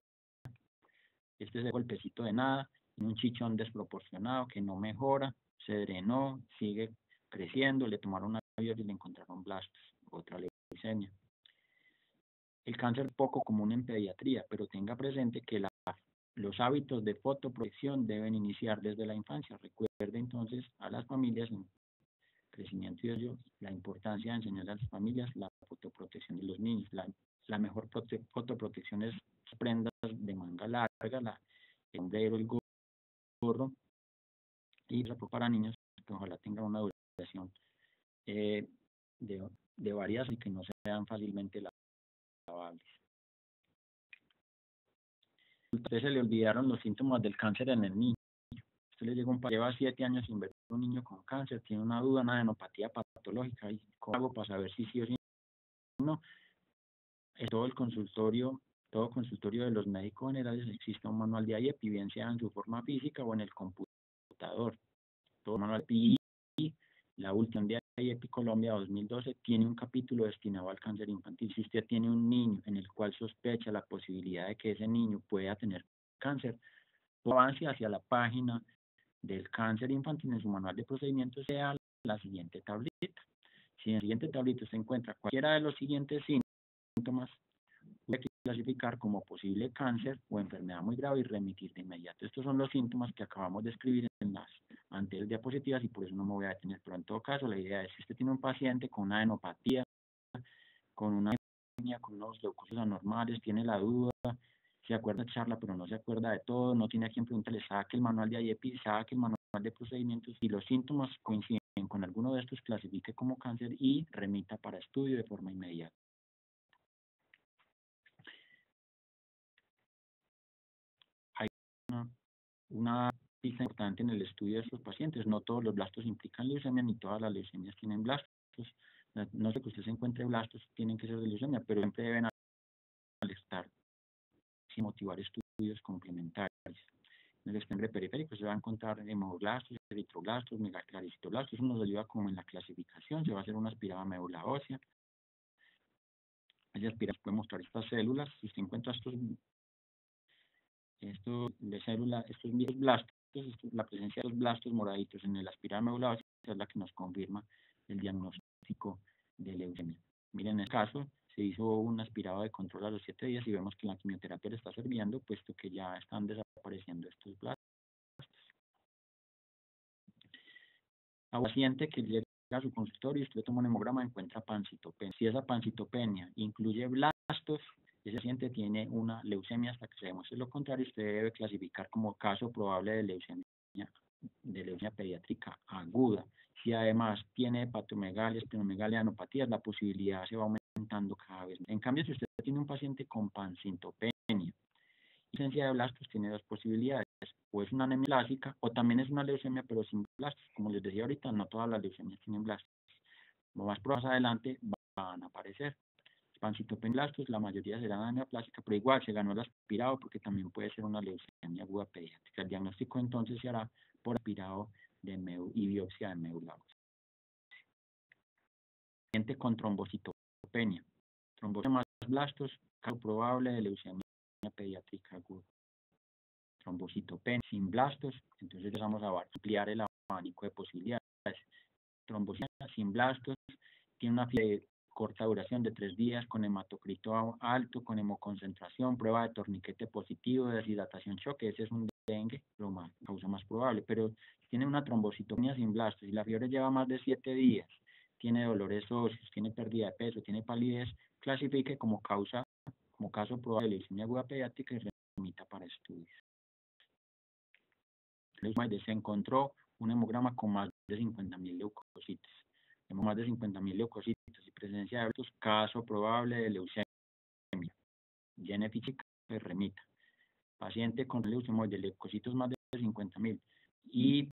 Este es el golpecito de nada, un chichón desproporcionado que no mejora, se drenó, sigue creciendo, le tomaron una biopsia y le encontraron blastos, otra leucemia. El cáncer poco común en pediatría, pero tenga presente que la, los hábitos de fotoprotección deben iniciar desde la infancia. Recuerde entonces a las familias en crecimiento y ello, la importancia de enseñar a las familias la fotoprotección de los niños. La, la mejor fotoprotección es prendas de manga larga, la, el sombrero, el gorro, y para niños que ojalá tengan una duración eh, de, de varias y que no sean fácilmente lavables. Usted se le olvidaron los síntomas del cáncer en el niño. Usted le llega un lleva siete años sin ver un niño con cáncer, tiene una duda, una adenopatía patológica, y ¿cómo hago para saber si sí o si no? En todo el consultorio, todo consultorio de los médicos generales existe un manual de IEPI, bien sea en su forma física o en el computador. Todo manual de la última de IEPI Colombia 2012 tiene un capítulo destinado al cáncer infantil. Si usted tiene un niño en el cual sospecha la posibilidad de que ese niño pueda tener cáncer, avance hacia la página del cáncer infantil en su manual de procedimientos sea la siguiente tablita. Si en la siguiente tablita se encuentra cualquiera de los siguientes síntomas, puede clasificar como posible cáncer o enfermedad muy grave y remitir de inmediato. Estos son los síntomas que acabamos de escribir en las anteriores diapositivas y por eso no me voy a detener. Pero en todo caso, la idea es si usted tiene un paciente con una adenopatía, con una anemia, con unos leucocitos anormales, tiene la duda, se acuerda de charla, pero no se acuerda de todo, no tiene a quien preguntarle, saque el manual de IEPI, saque el manual de procedimientos, y los síntomas coinciden con alguno de estos, clasifique como cáncer y remita para estudio de forma inmediata. Hay una pista importante en el estudio de estos pacientes. No todos los blastos implican leucemia, ni todas las leucemias tienen blastos. No sé que usted se encuentre blastos, tienen que ser de leucemia, pero siempre deben estar sin motivar estudios complementarios. En el estambre periférico se va a encontrar hemoblastos, eritroblastos, megacaricitoblastos. Eso nos ayuda como en la clasificación. Se va a hacer una aspirada médula ósea. Esa aspirada puede mostrar estas células. Si usted encuentra estos, estos de células, estos blastos, la presencia de los blastos moraditos en el aspirada médula ósea es la que nos confirma el diagnóstico de leucemia. Miren, en el caso, se hizo un aspirado de control a los siete días y vemos que la quimioterapia le está sirviendo, puesto que ya están desapareciendo estos blastos. A un paciente que llega a su consultorio y usted toma un hemograma encuentra pancitopenia. Si esa pancitopenia incluye blastos, ese paciente tiene una leucemia hasta que se demuestre lo contrario, usted debe clasificar como caso probable de leucemia, de leucemia pediátrica aguda. Si además tiene hepatomegalia, esplenomegalia, anopatías, la posibilidad se va aumentando cada vez. En cambio, si usted tiene un paciente con pancitopenia, ausencia de blastos tiene dos posibilidades, o es una anemia clásica o también es una leucemia pero sin blastos. Como les decía ahorita, no todas las leucemias tienen blastos. Más más adelante van a aparecer. Pancitopenglastos, la mayoría serán anemia plástica, pero igual se ganó el aspirado porque también puede ser una leucemia aguda pediátrica. El diagnóstico entonces se hará por aspirado de y biopsia de médula Paciente con trombocitopenia. Trombocitopenia más blastos, caso probable de leucemia pediátrica aguda. Trombocitopenia sin blastos, entonces vamos a ampliar el abanico de posibilidades. Trombocitopenia sin blastos, tiene una de corta duración de tres días, con hematocrito alto, con hemoconcentración, prueba de torniquete positivo, deshidratación shock, ese es un dengue, lo más, causa más probable, pero tiene una trombocitopenia sin blastos y la fiebre lleva más de siete días, tiene dolores óseos, tiene pérdida de peso, tiene palidez, clasifique como causa como caso probable de leucemia aguda pediátrica y remita para estudios. Se encontró un hemograma con más de 50.000 leucocitos. Tenemos más de 50.000 leucocitos y presencia de estos caso probable de leucemia. Genética que remita. Paciente con leucemia de leucocitos más de 50.000 y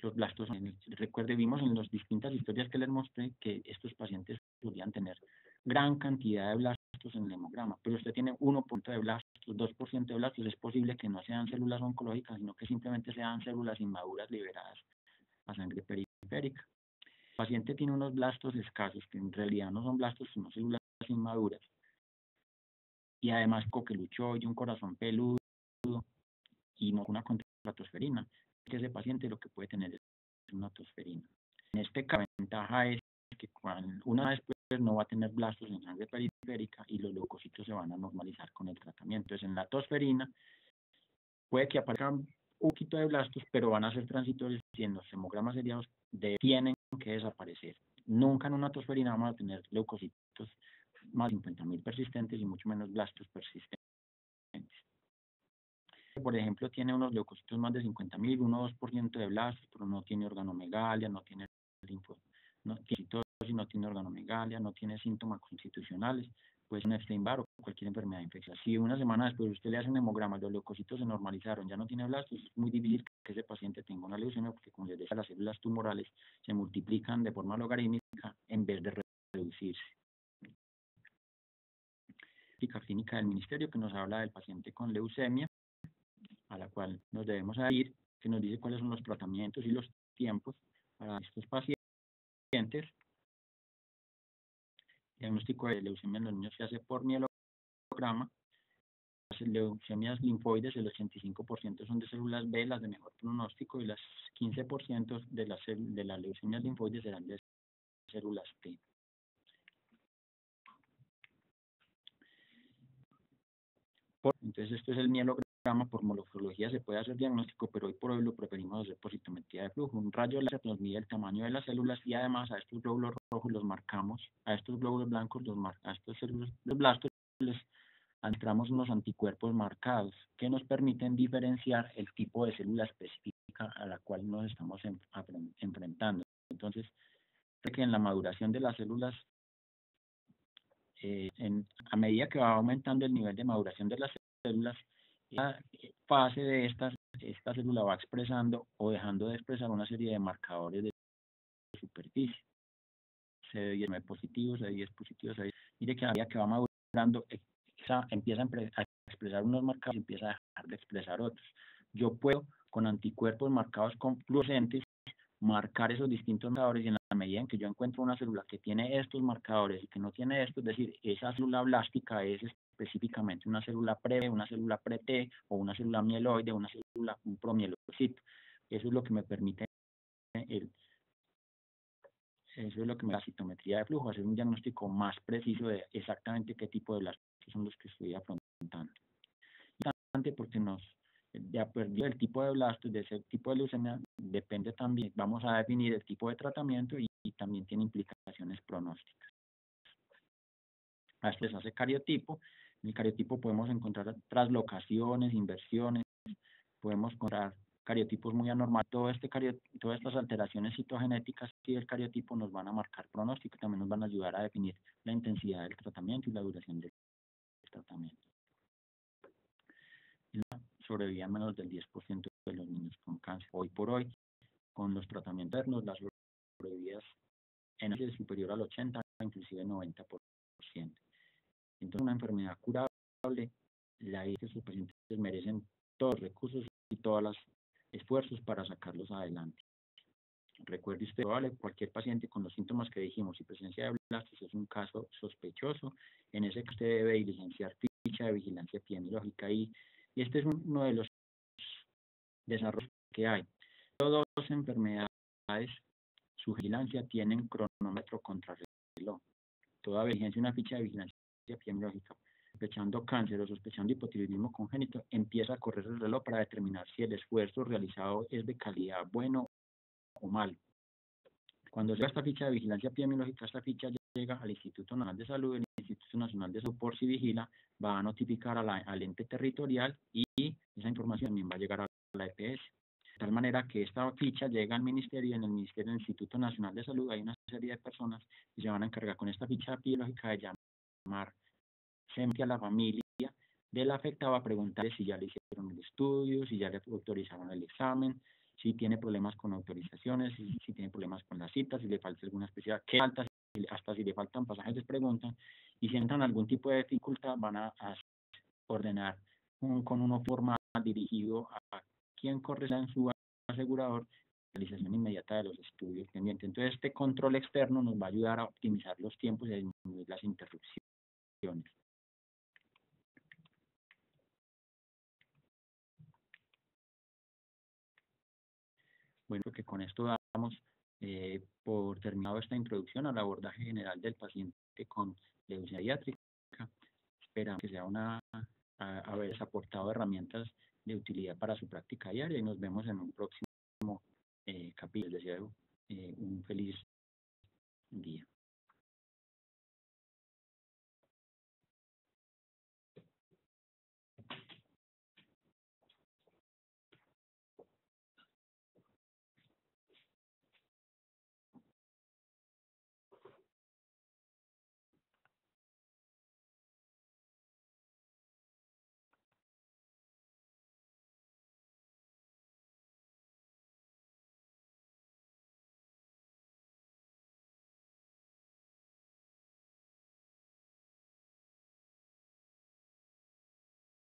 los blastos. Recuerde, vimos en las distintas historias que les mostré que estos pacientes podían tener gran cantidad de blastos en el hemograma, pero usted tiene 1% de blastos, 2% de blastos, es posible que no sean células oncológicas, sino que simplemente sean células inmaduras liberadas a sangre periférica. Paciente tiene unos blastos escasos, que en realidad no son blastos, sino células inmaduras. Y además coquelucho y un corazón peludo y no una contratosferina que ese paciente lo que puede tener es una tosferina. En este caso, la ventaja es que una vez después no va a tener blastos en sangre periférica y los leucocitos se van a normalizar con el tratamiento. Entonces, en la tosferina puede que aparezcan un poquito de blastos, pero van a ser transitorios y en los hemogramas seriados tienen que desaparecer. Nunca en una tosferina vamos a tener leucocitos más de 50.000 persistentes y mucho menos blastos persistentes por ejemplo, tiene unos leucocitos más de 50.000, 1-2% de blastos, pero no tiene organomegalia, no tiene linfo, no tiene organomegalia, no tiene síntomas constitucionales, pues un Epstein-Barr o cualquier enfermedad infecciosa. Si una semana después usted le hace un hemograma, los leucocitos se normalizaron, ya no tiene blastos, es muy difícil que ese paciente tenga una leucemia porque, como les decía, las células tumorales se multiplican de forma logarítmica en vez de reducirse. La clínica del ministerio que nos habla del paciente con leucemia a la cual nos debemos ir, que nos dice cuáles son los tratamientos y los tiempos para estos pacientes. Diagnóstico de leucemia en los niños se hace por mielograma. Las leucemias linfoides, el 85% son de células B, las de mejor pronóstico, y las 15% de las, de las leucemias linfoides serán de células T. Entonces, esto es el mielograma por morfología se puede hacer diagnóstico, pero hoy por hoy lo preferimos hacer por citometría de flujo. Un rayo láser nos mide el tamaño de las células y además a estos glóbulos rojos los marcamos, a estos glóbulos blancos los a estos células, blastos les entramos unos anticuerpos marcados que nos permiten diferenciar el tipo de célula específica a la cual nos estamos enfrentando. Entonces, que en la maduración de las células, eh, a medida que va aumentando el nivel de maduración de las células, la fase de esta, esta célula va expresando o dejando de expresar una serie de marcadores de superficie. CD10 positivos, CD10 positivos, CD10. Mire que a medida que va madurando, empieza a expresar unos marcadores y empieza a dejar de expresar otros. Yo puedo, con anticuerpos marcados con fluorescentes, marcar esos distintos marcadores y en la medida en que yo encuentro una célula que tiene estos marcadores y que no tiene estos, es decir, esa célula blástica es específicamente una célula pre, una célula pre-T o una célula mieloide, una célula, un promielocito. Eso es lo que me permite el, eso es lo que me da la citometría de flujo, hacer un diagnóstico más preciso de exactamente qué tipo de blastos son los que estoy afrontando. Importante porque nos ya perdido el tipo de blastos, de ese tipo de leucemia, depende también, vamos a definir el tipo de tratamiento y, y también tiene implicaciones pronósticas. A este se hace cariotipo, el cariotipo podemos encontrar traslocaciones, inversiones, podemos encontrar cariotipos muy anormales. Este todas estas alteraciones citogenéticas y el cariotipo nos van a marcar pronóstico, también nos van a ayudar a definir la intensidad del tratamiento y la duración del tratamiento. La sobrevida menos del 10% de los niños con cáncer. Hoy por hoy, con los tratamientos internos, las sobrevidas en es superior al 80, inclusive 90%. Entonces, una enfermedad curable, la que sus pacientes merecen todos los recursos y todos los esfuerzos para sacarlos adelante. Recuerde usted, vale, cualquier paciente con los síntomas que dijimos y presencia de blastos es un caso sospechoso. En ese caso usted debe diligenciar ficha de vigilancia epidemiológica y, y este es uno de los desarrollos que hay. Todas las enfermedades, su vigilancia tienen cronómetro contrarreloj. Toda vigilancia, una ficha de vigilancia epidemiológica, sospechando cáncer o sospechando hipotiroidismo congénito, empieza a correr el reloj para determinar si el esfuerzo realizado es de calidad bueno o malo. Cuando llega esta ficha de vigilancia epidemiológica, esta ficha llega al Instituto Nacional de Salud, el Instituto Nacional de Salud por si vigila, va a notificar a la, al ente territorial y esa información también va a llegar a la EPS. De tal manera que esta ficha llega al ministerio en el Ministerio del Instituto Nacional de Salud hay una serie de personas que se van a encargar con esta ficha biológica de llamar a la familia del afectado a preguntarle si ya le hicieron el estudio, si ya le autorizaron el examen, si tiene problemas con autorizaciones, si, si tiene problemas con las citas, si le falta alguna especial, qué falta, hasta si le faltan pasajes les preguntan, y si entran algún tipo de dificultad van a, ordenar con una forma dirigido a quien corresponde en su asegurador realización inmediata de los estudios pendientes. Entonces, este control externo nos va a ayudar a optimizar los tiempos y a disminuir las interrupciones. Bueno, que con esto damos eh, por terminado esta introducción al abordaje general del paciente con leucemia diátrica. Esperamos que sea una haber aportado herramientas de utilidad para su práctica diaria y nos vemos en un próximo eh, capítulo. Les deseo eh, un feliz día.